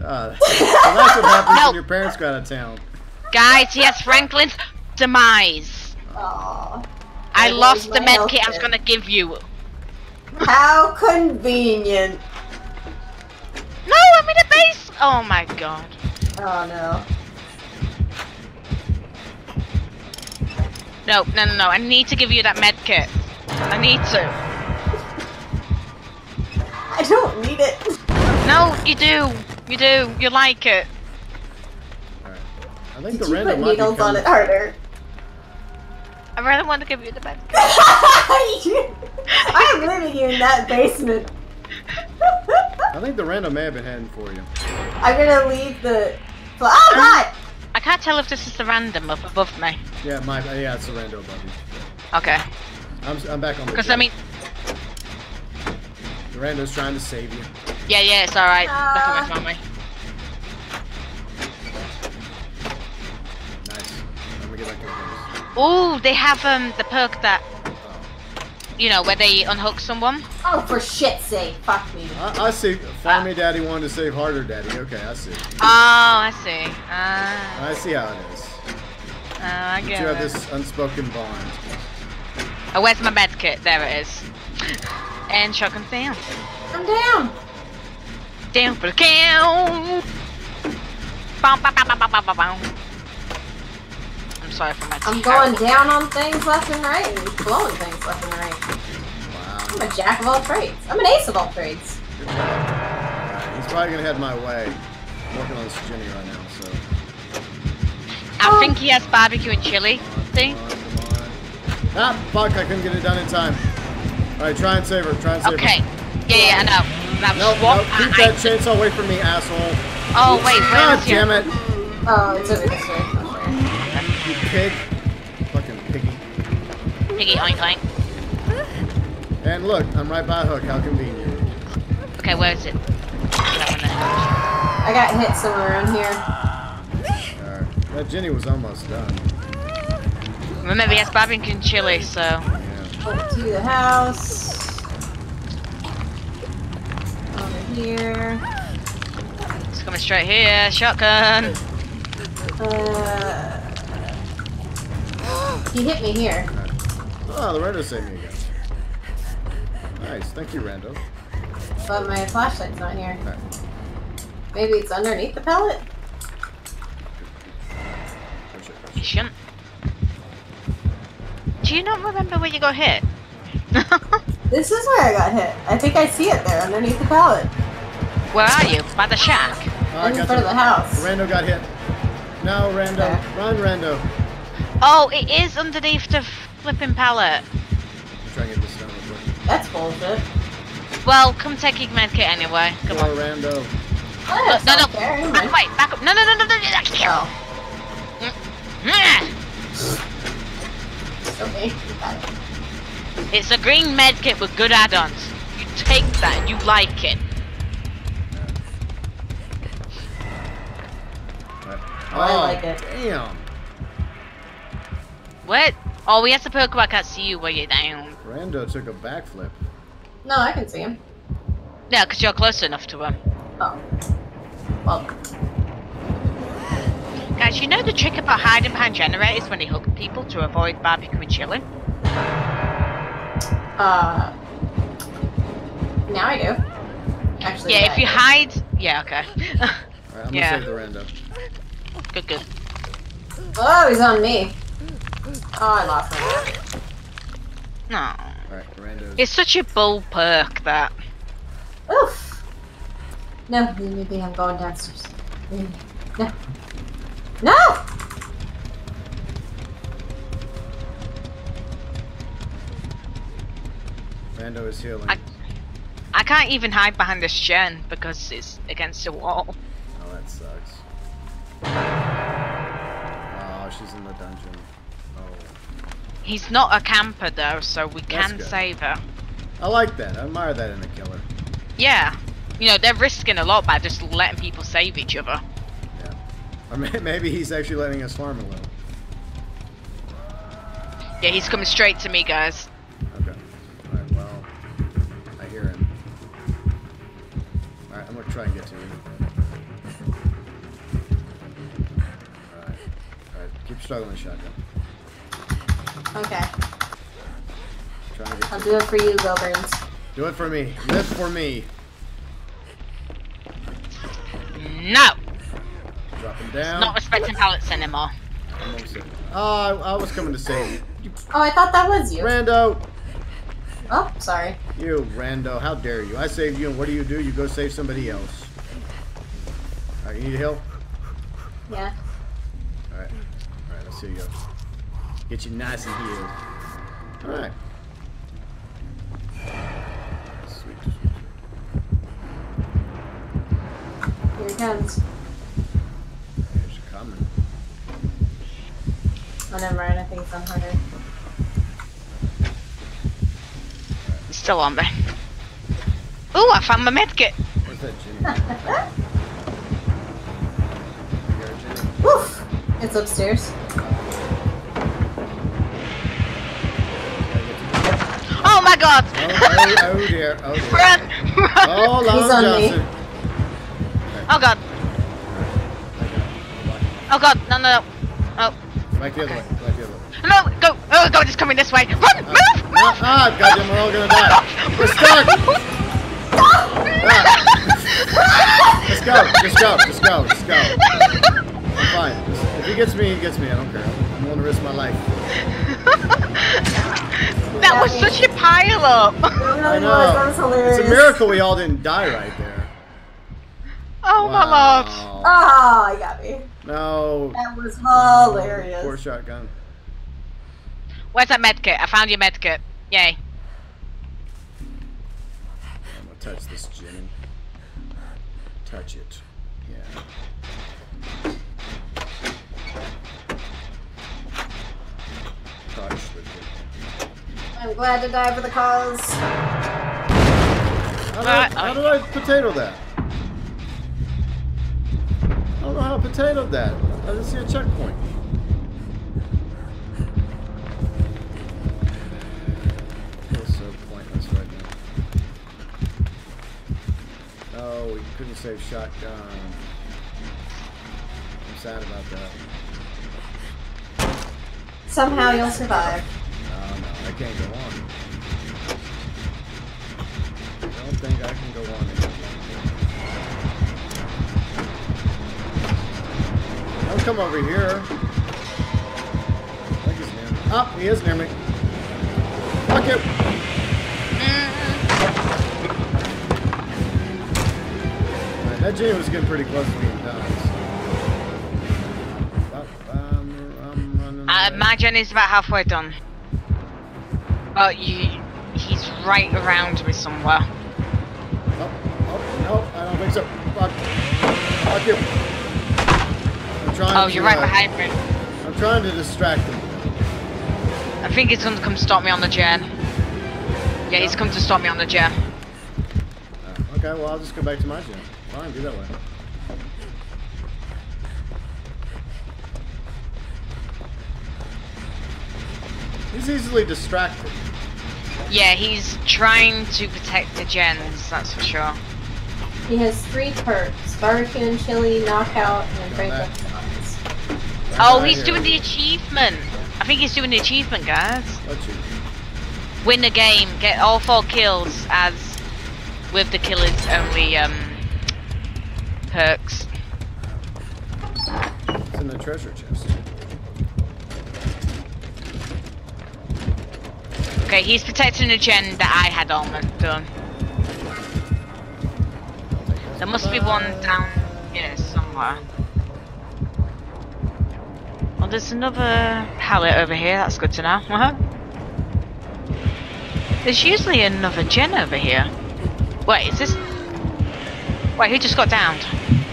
uh, well, that's what happens No. when your parents go out of town. Guys, yes, Franklin's demise. Aww. I There goes lost the med kit I was gonna give you. How convenient. No, I'm in a base! Oh my god. Oh no. No, no, no, no. I need to give you that med kit. I need to. I don't need it. No, you do. You do. You like it. Alright. I think Did the you random put needles on it harder? I really want to give you the med kit. I'm leaving you in that basement. I think the random may have been heading for you. I'm gonna leave the. Oh god! I can't tell if this is the random up above me. Yeah, my yeah, it's the rando above you. Okay. I'm, I'm back on the. Because I mean, the rando's trying to save you. yeah, yeah, it's alright. Look at my family. Nice. Let me get back to the. Oh, they have um the perk that you know where they unhook someone. Oh, for shit's sake! Fuck me. I, I see. Farmy Daddy wanted to save Harder Daddy. Okay, I see. Oh, I see. Ah, I see how it is. Oh, I You get two have this unspoken bond. Oh, where's my med kit? There it is. And shotgun down. I'm down. Down for the count. I'm sorry for my I'm terrible- going down on things left and right and blowing things left and right. Wow. I'm a jack of all trades. I'm an ace of all trades. He's probably gonna head my way. I'm working on this Jenny right now, so. I think he has barbecue and chili. See? Come on, come on. Ah, fuck, I couldn't get it done in time. Alright, try and save her, try and save Okay. her. Yeah, yeah, I know. Now, No, what? no, keep I- that chainsaw away from me, asshole. Oh, wait, where God is your... damn it, Oh, it's over this way. Okay. you pig. Fucking piggy. Piggy oink oink. And look, I'm right by a hook, how convenient. Okay, where is it? That one there. I got hit somewhere around here. Alright, that Jenny was almost done. Remember, he has barbecue and chili, so... Yeah. To the house. Over here. It's coming straight here. Shotgun. Uh, he hit me here. Oh, the Rando saved me again. Nice, thank you, Rando. But my flashlight's not here. Alright. Maybe it's underneath the pallet? Push it, push You it. shouldn't. Do you not remember where you got hit? This is where I got hit. I think I see it there underneath the pallet. where are you? By the shack? Oh, I in got front of the the, house. Rando got hit. No, Rando. Okay. Run, Rando. Oh, it is underneath the flipping pallet. I'm trying to get this done real quick. That's bullshit. Well, come take your medkit anyway. Come Poor on. Rando. Oh, No, that's no, not no. fair. Never Back mind. away. Back up. No, no, no, no, no, no. No. Okay. It. It's a green medkit with good add-ons. You take that and you like it. Oh, I like it. Damn. What? Oh, we have to poke back. I can't see you where you're down. Rando took a backflip. No, I can see him. Yeah, because you're close enough to him. Oh. Well, Guys, you know the trick about hiding behind generators when they hook people to avoid barbecue and chilling? uh. Now I do. Actually, Yeah, if you I hide... Yeah, okay. Alright, I'm Yeah. gonna save the Rando. good, good. Oh, he's on me. Oh, I lost him. No. Alright, Rando's. It's such a bull perk, that. Oof. No, maybe I'm going downstairs. No. No! Rando is healing. I- I can't even hide behind this gen because it's against the wall. Oh, that sucks. Oh, she's in the dungeon. Oh. He's not a camper though, so we can good. save her. I like that. I admire that in a killer. Yeah. You know, they're risking a lot by just letting people save each other. Yeah. Or maybe he's actually letting us farm a little. Yeah, he's coming straight to me, guys. Okay. Alright, well. I hear him. Alright, I'm gonna try and get to him. Alright. Alright, keep struggling, shotgun. Okay. Trying to get I'll to do it for you, GeauxBurns. Do it for me. Live for me. No! Drop him down. Not respecting pallets anymore. Oh, I, I was coming to save you. you. Oh, I thought that was you. Rando! Oh, sorry. You, Rando, how dare you? I saved you, and what do you do? You go save somebody else. Alright, you need help? Yeah. Alright. Alright, let's see you go. Get you nice and healed. Alright. Sweet, sweet, sweet. Here he comes. Here's you coming. Oh, never mind. I think it's on harder. He's still on me. Ooh, I found my medkit. Where's that Jenny? Here, Jenny. Woof! It's upstairs. Oh my god! Oh, oh, oh dear, oh dear. Run! Run! Oh, Long He's on me. Johnson. Oh god. Oh god, no, no, no. Oh, Back the other way, back the other way. no, go! Oh god, it's coming this way. Run! Move! Move! Ah, ah, goddamn, we're all gonna die. We're stuck! Ah. Let's go, just go, just go, just go. I'm fine. If he gets me, he gets me. I don't care. I'm willing to risk my life. That was such a pile up. I know. That was hilarious. It's a miracle we all didn't die right there. Oh my lord. Wow. Ah, you got me. No. That was hilarious. Poor shotgun. Where's that medkit? I found your medkit. Yay. I'm gonna touch this, Jenny. Touch it. Yeah. Touch the Jenny. I'm glad to die for the cause. How did, I, Alright, how did I potato that? I don't know how I potatoed that. I didn't see a checkpoint. Feels so pointless right now. Oh, we couldn't save shotgun. I'm sad about that. Somehow you'll survive. Oh no, I can't go on. I don't think I can go on any Don't come over here. I think he's near me. Oh, he is near me. Fuck you. Alright, that Jenny was getting pretty close to being done. so- I'm, I'm running Uh, away. my journey's about halfway done. But you. He's right around me somewhere. Oh, oh, no, I don't think so. Fuck. Fuck you. I'm trying Oh, to, you're right uh, behind me. I'm trying to distract him. I think he's gonna come stop me on the gen. Yeah, he's come to stop me on the gen. Uh, okay, well, I'll just go back to my gym. Fine, do that way. He's easily distracted. Yeah, he's trying to protect the gens, that's for sure. He has three perks: barbecue and chili, knockout, and Franklin shots. Oh, he's here. doing the achievement. I think he's doing the achievement, guys. Win the game, get all four kills as with the killer's only um perks. It's in the treasure chest. Okay, he's protecting the gen that I had on done. There must be one down here somewhere. Oh, there's another pallet over here. That's good to know. Uh-huh. There's usually another gen over here. Wait, is this? Wait, who just got downed?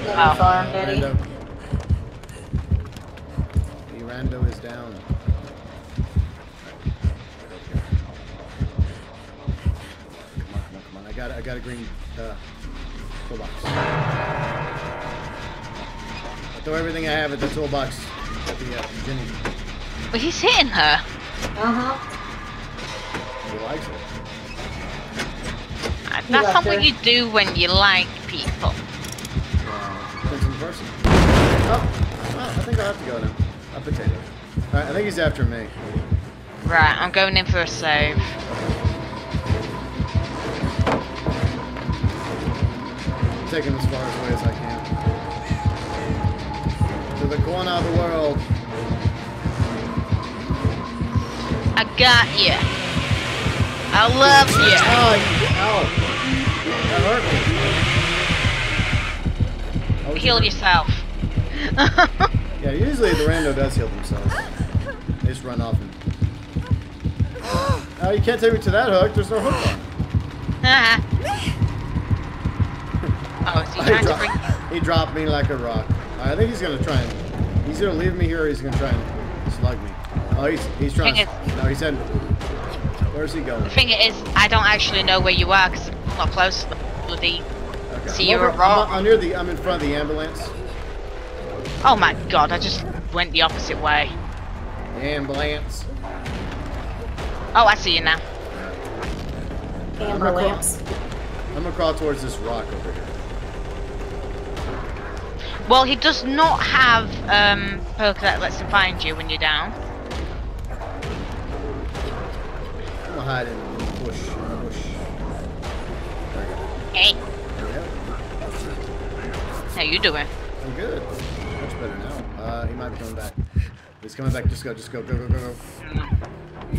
Let Oh. farm, Rando. The Rando is down. Come on, come on, come on. I got I got a green uh, toolbox. I throw everything I have at the toolbox. At the uh, Jenny. Well, he's hitting her. Uh huh. He likes it. Uh, That's not what you do when you like people. Uh, depends person. Oh, well, I think I have to go now. A potato. Alright, I think he's after me. Right, I'm going in for a save. I'm taking as far away as I can. To the corner of the world. I got you. I love you. Oh, ow. That hurt me. Heal yourself. Yeah, usually the rando does heal themselves. They just run off and. Oh, you can't take me to that hook. There's no hook on. oh, is he He, trying to bring... he dropped me like a rock. I think he's gonna try and. He's gonna leave me here. or He's gonna try and slug me. Oh, he's he's trying. Thing To, no, he said. Where's he going? The thing is, I don't actually know where you are because I'm not close to the bloody... Okay. See, I'm you're a over- I'm, I'm near the. I'm in front of the ambulance. Oh my god, I just went the opposite way. Ambulance. Oh, I see you now. Amber lamps. I'm gonna crawl towards this rock over here. Well, he does not have um, perk that lets him find you when you're down. I'm gonna hide in the bush. In the bush. There we go. Hey, go. how you doing? I'm good. Much better now. Uh, he might be coming back. He's coming back. Just go, just go, go, go, go, go.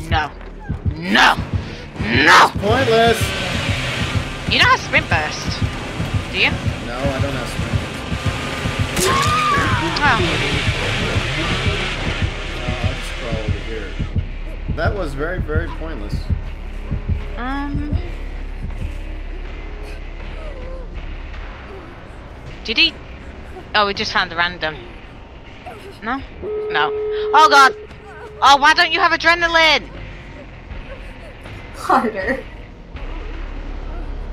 No. No. No. Pointless! You know how to sprint burst, do you? No, I don't have sprint. Oh. Uh, I'll just crawl over here. That was very, very pointless. Um. Did he? Oh, we just found the random. No? No. Oh god! Oh, why don't you have adrenaline? Harder.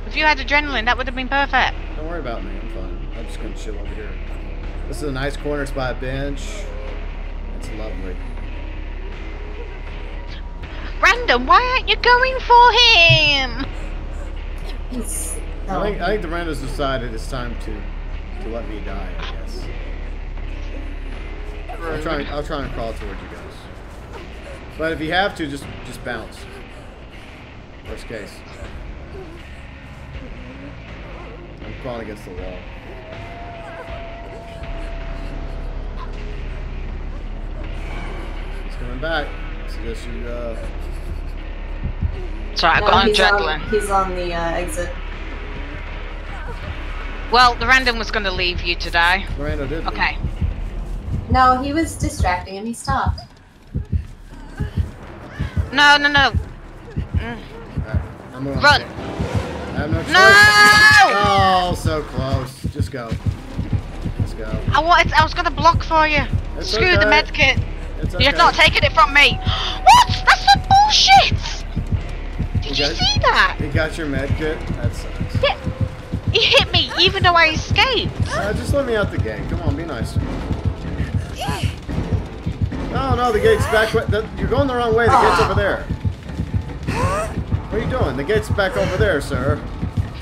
If you had adrenaline, that would have been perfect. Don't worry about me. I'm fine. I'm just gonna chill over here. This is a nice corner spot bench. It's lovely. Random, why aren't you going for him? I think I think the rando's decided it's time to to let me die. I guess. I'll try. and- I'll try and crawl towards you guys. But if you have to, just just bounce. Worst case. I'm crawling against the wall. Coming back. Suggest you uh, Sorry, I No, got on he's on, adrenaline. he's on the uh, exit. Well, the random was going to leave you to die. Miranda did. leave. Okay. No, he was distracting and he stopped. No, no, no. Alright, I'm gonna Run. I have no choice. No! Oh, so close. Just go. Just go. I wanted. I was going to block for you. It's Screw the okay. med kit. It's okay. You're not taking it from me. What? That's some bullshit. Did you guys- see that? You got your med kit? That sucks. Yeah. He hit me even though I escaped. Uh, just let me out the gate. Come on, be nice. No, no, the gate's back. The, you're going the wrong way. The gate's over there. What are you doing? The gate's back over there, sir.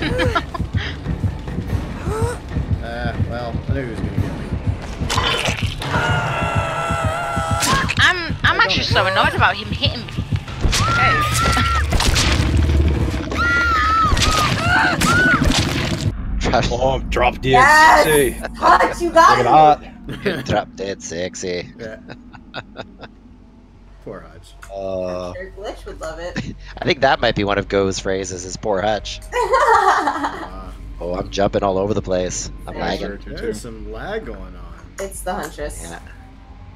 uh, well, I knew he was gonna get me. I'm I'm so annoyed about him hitting me. Drop, Oh, drop dead. Yes! Sexy. Huttch, you got Look got at it! that. drop dead sexy. Yeah. Poor Huttch. Uh, Your glitch would love it. I think that might be one of Go's phrases. Is poor Huttch. Uh, Oh, I'm jumping all over the place. I'm Yeah. lagging. there's some lag going on. it's the Huntress. Yeah,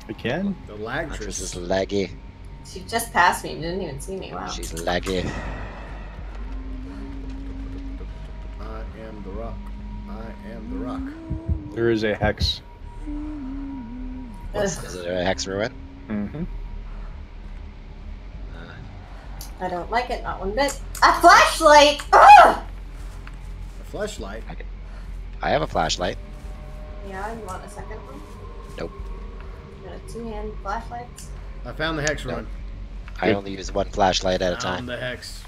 We can. The lag Huntress is trick. laggy. She just passed me and didn't even see me. Wow. She's laggy. I am the rock. I am the rock. There is a hex. Ugh, Is it a hex ruin? Mm-hmm. I don't like it, not one bit. A flashlight! Ugh! A flashlight. I, I have a flashlight. Yeah, you want a second one? Nope. You want a two-hand flashlights? I found the hex No. ruin. I only use one flashlight at a Found time. the hex.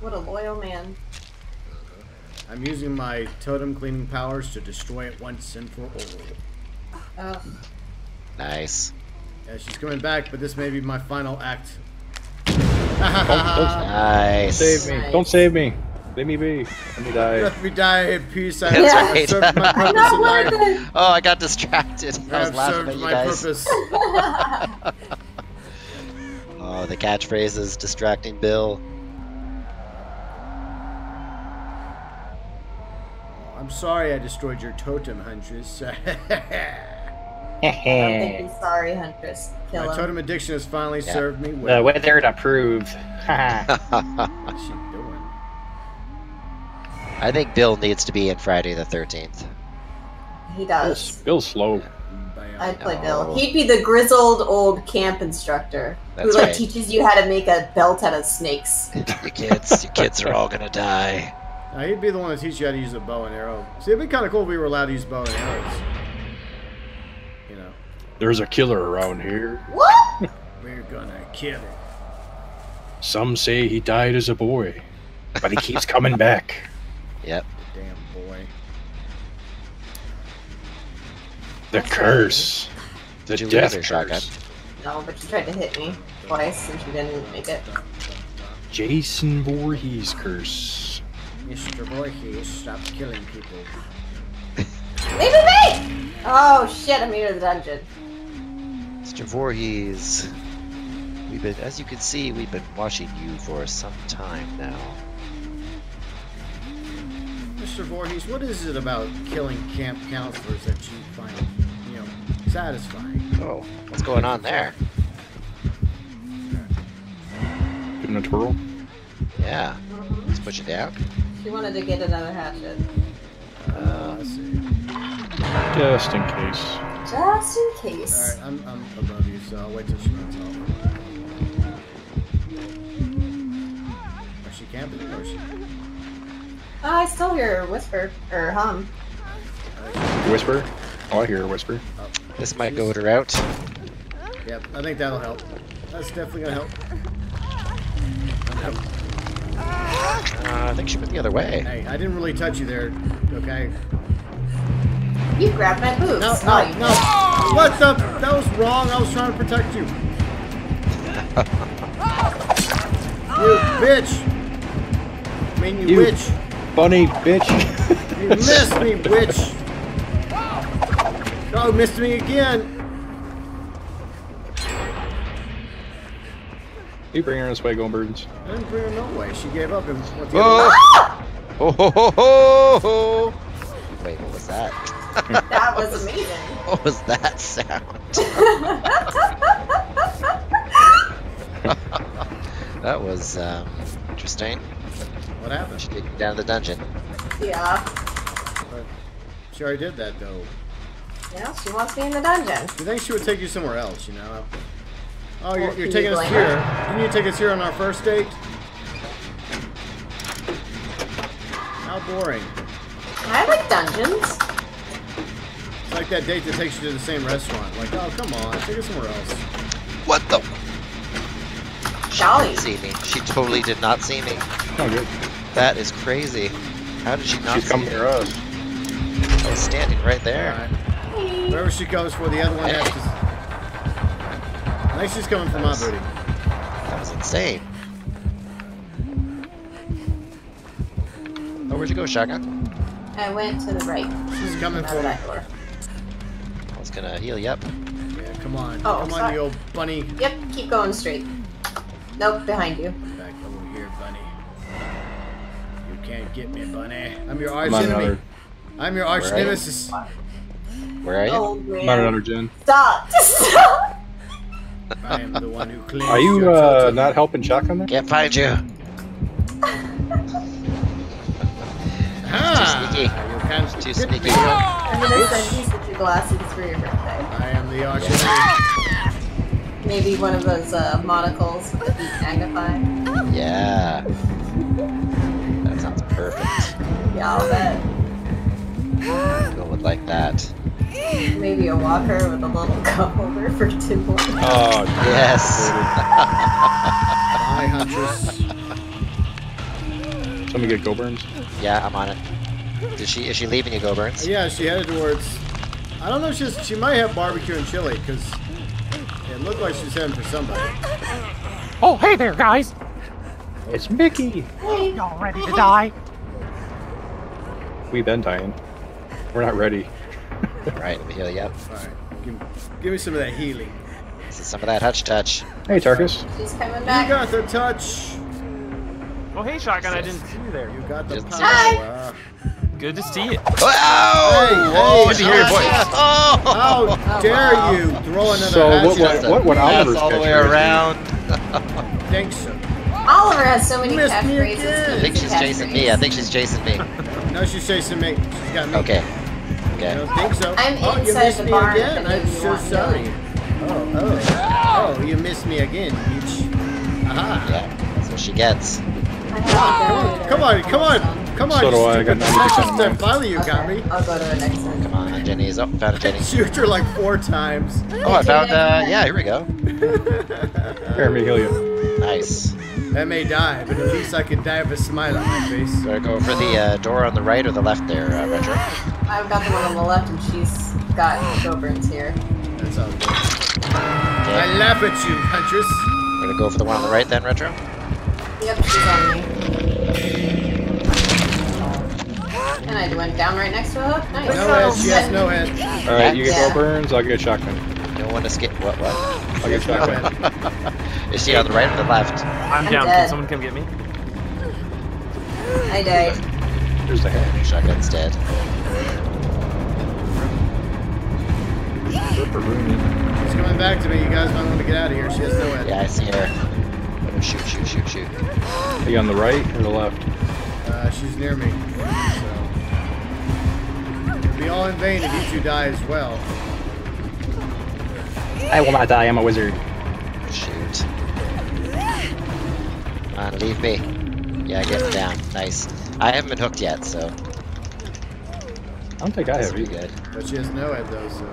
What a loyal man. I'm using my totem cleaning powers to destroy it once and for all. Ugh. Nice. Yeah, she's coming back, but this may be my final act. Oh, oh, nice. Save me. Nice. Don't save me. Let me be. Let me die. Let me die in peace. I That's have right. served my purpose Not in worth life. it! Oh, I got distracted. I I was have laughing served at you my guys. purpose. Oh, the catchphrase is distracting Bill. Oh, I'm sorry I destroyed your totem, Huntress. I don't sorry, Huntress. Kill my him. totem addiction has finally Yeah. served me well. The well. weather approved. I think Bill needs to be in Friday the 13th. He does. Bill's slow. Bam. I'd play No. Bill. Oh. He'd be the grizzled old camp instructor who like right. teaches you how to make a belt out of snakes. your kids, you kids are all gonna die. Now, he'd be the one to teach you how to use a bow and arrow. See, it'd be kind of cool if we were allowed to use bow and arrows. You know, There's a killer around here. What? we're gonna kill him. Some say he died as a boy, but he keeps coming back. Yep. Damn boy. The curse. The Did you death lose your shotgun? curse. No, but you tried to hit me twice and you didn't make it. Jason Voorhees curse. Mr. Voorhees, stop killing people. Leave me be! Oh shit, I'm near the dungeon. Mr. Voorhees. We've been, as you can see, we've been watching you for some time now. Mr. Voorhees, what is it about killing camp counselors that you find, you know, satisfying? Oh, what's going on there? Give him a twirl. Yeah. Let's push it out. She wanted to get another hatchet. Uh, let's see. Just in case. Just in case. Alright, I'm, I'm above you, so I'll wait till she runs off. Is she camping or is she? I still hear her whisper or hum. Whisper. Oh, I hear a whisper. This might goad her out. Yep, I think that'll help. That's definitely gonna help. Uh, I think she went the other way. Hey, I didn't really touch you there, okay? You grabbed my boobs. No, Oh, no, you no! What the? That was wrong. I was trying to protect you. you bitch! I mean, you, You- witch! Bunny, bitch. You missed me, bitch. Oh, missed me again! you bring her this way, GeauxBurns. I didn't bring her no way. She gave up and went the Whoa! other way. Oh, ho, ho, ho, ho. Wait, what was that? That was amazing. What was that sound? that was um, interesting. What happened? She did get down to the dungeon. yeah. She already did that, though. Yeah, she wants me in the dungeon. You think she would take you somewhere else, you know? Oh, you're, Well, you're taking you us blame here. her? Didn't you take us here on our first date? How boring. I like dungeons. It's like that date that takes you to the same restaurant. Like, oh, come on, take us somewhere else. What the? Jolly. See me? She totally did not see me. Oh, good. That is crazy. How did she not She's see coming me? near us. I was standing right there. Alright. Wherever she goes for, the other one has to... I think she's coming for my booty. That was insane. Oh, where'd you go, Shotgun? I went to the right. She's coming Out for me. that door. I was gonna heal you up. Yeah, come on. Oh, come on, sorry. you old bunny. Yep, keep going straight. Nope, behind you. Can't get me, bunny. I'm your arch enemy. another, I'm your arch Where are you? nemesis. Where are you? Oh I'm man. another gen. Stop! Stop! I am the one who cleans Are you uh, not helping shotgun there? Can't find you. Ah, sneaky. You can't Too sneaky. I'm gonna send you some glasses for your birthday. I am the arch enemy. Maybe one of those uh, monocles with the beat magnify. Yeah. That sounds perfect. Yeah, I'll bet. Go would like that. Maybe a walker with a little cup holder for two more. Oh, Yes. Hi, Huntress. Somebody get GeauxBurns. yeah, I'm on it. Is she is she leaving you, GeauxBurns? Yeah, she headed towards. I don't know. if She's she might have barbecue and chili because it looked like she's heading for somebody. Oh, hey there, guys. It's Mickey. Y'all ready to die? We been dying. We're not ready. Alright, let me heal you up. All right, give, give me some of that healing. This is some of that hutch touch. Hey, Tarkus. She's coming back. You got the touch. Oh, hey, Shotgun, I didn't see you there. You got the Just- power. Good to see you. Oh! Hey, oh, hey, good to hear your oh, voice. Oh! How Oh, dare wow. you throw another So what- at what- what would Pass Oliver's all the way around. Think so. Oliver has so many You missed catchphrases. I think she's a chasing me. I think she's chasing me. No, she's chasing me. She's got me. Okay. I Okay. don't think so. I'm oh, you missed the me barn again. I I'm so want me. sorry. Oh, oh, oh! You missed me again, bitch. Aha! Yeah, that's what she gets. I haven't Come on, come on, come on! So do I, I got 90% bastard. Finally, you got me. I'll go to the next one. Come Jenny's. Oh, found a Jenny. Shoot her like four times. Oh, I found, uh, yeah, here we go. Here, let me heal you. Nice. I may die, but at least I can die with a smile on my face. Do I go for the uh, door on the right or the left there, uh, Retro? I've got the one on the left, and she's got GeauxBurns here. That's all good. I laugh at you, Huntress. We're gonna go for the one on the right then, Retro? Yep, she's on me. And I went down right next to a hook. Nice. No head. She has no head. All right, you get Yeah. burns. I'll get shotgun. No one escape. What? What? I'll get No shotgun. Is she on the right or the left? I'm I'm down. dead. Can someone come get me? I died. Here's the head. Shotgun's dead. She's coming back to me. You guys might want to get out of here. She has no head. Yeah, I see her. Oh, shoot, shoot, shoot, shoot. Are you on the right or the left? Uh, she's near me. So. It'll be all in vain if you two die as well. I will not die. I'm a wizard. Shoot. Come on, leave me. Yeah, get him down. Nice. I haven't been hooked yet, so I don't think I have pretty either. good. But she has no head though, so.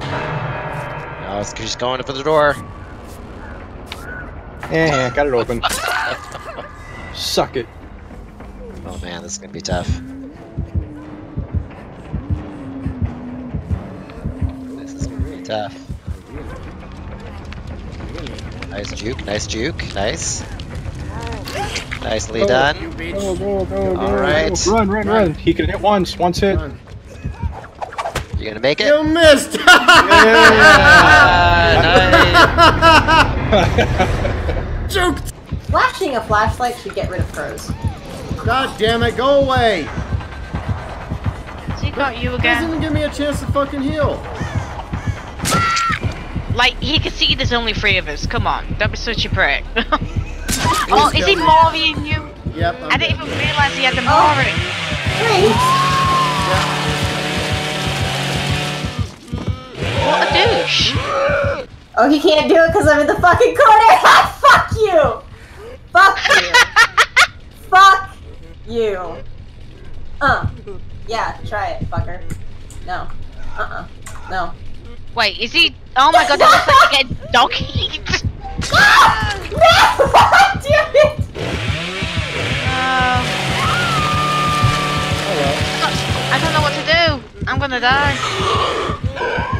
No, it's she's going for the door. Yeah, got it open. Suck it. Oh man, this is gonna be tough. This is gonna be tough. Nice juke, nice juke, nice. Nicely done. You. Go, go, go, All right. Run, run, run. He can hit once. Once hit. Run. You gonna make it? You missed! Ah, Juked! Flashing a flashlight should get rid of crows. God damn it, go away! Has he got you again. Doesn't even give me a chance to fucking heal. Like, he can see there's only three of us. Come on, don't be such a prick. oh, is he go. Moriing you? Yep, I'm I didn't dead. even realise he had the oh, Mori. Wait! What a douche. Oh, he can't do it because I'm in the fucking corner! Fuck you! Fuck you! Fuck you! Uh. Yeah, try it, fucker. No. Uh-uh. No. Wait, is he? Oh my god, it looks like you get dog eat. Ah! No! Damn it! Um, I don't know what to do. I'm gonna die.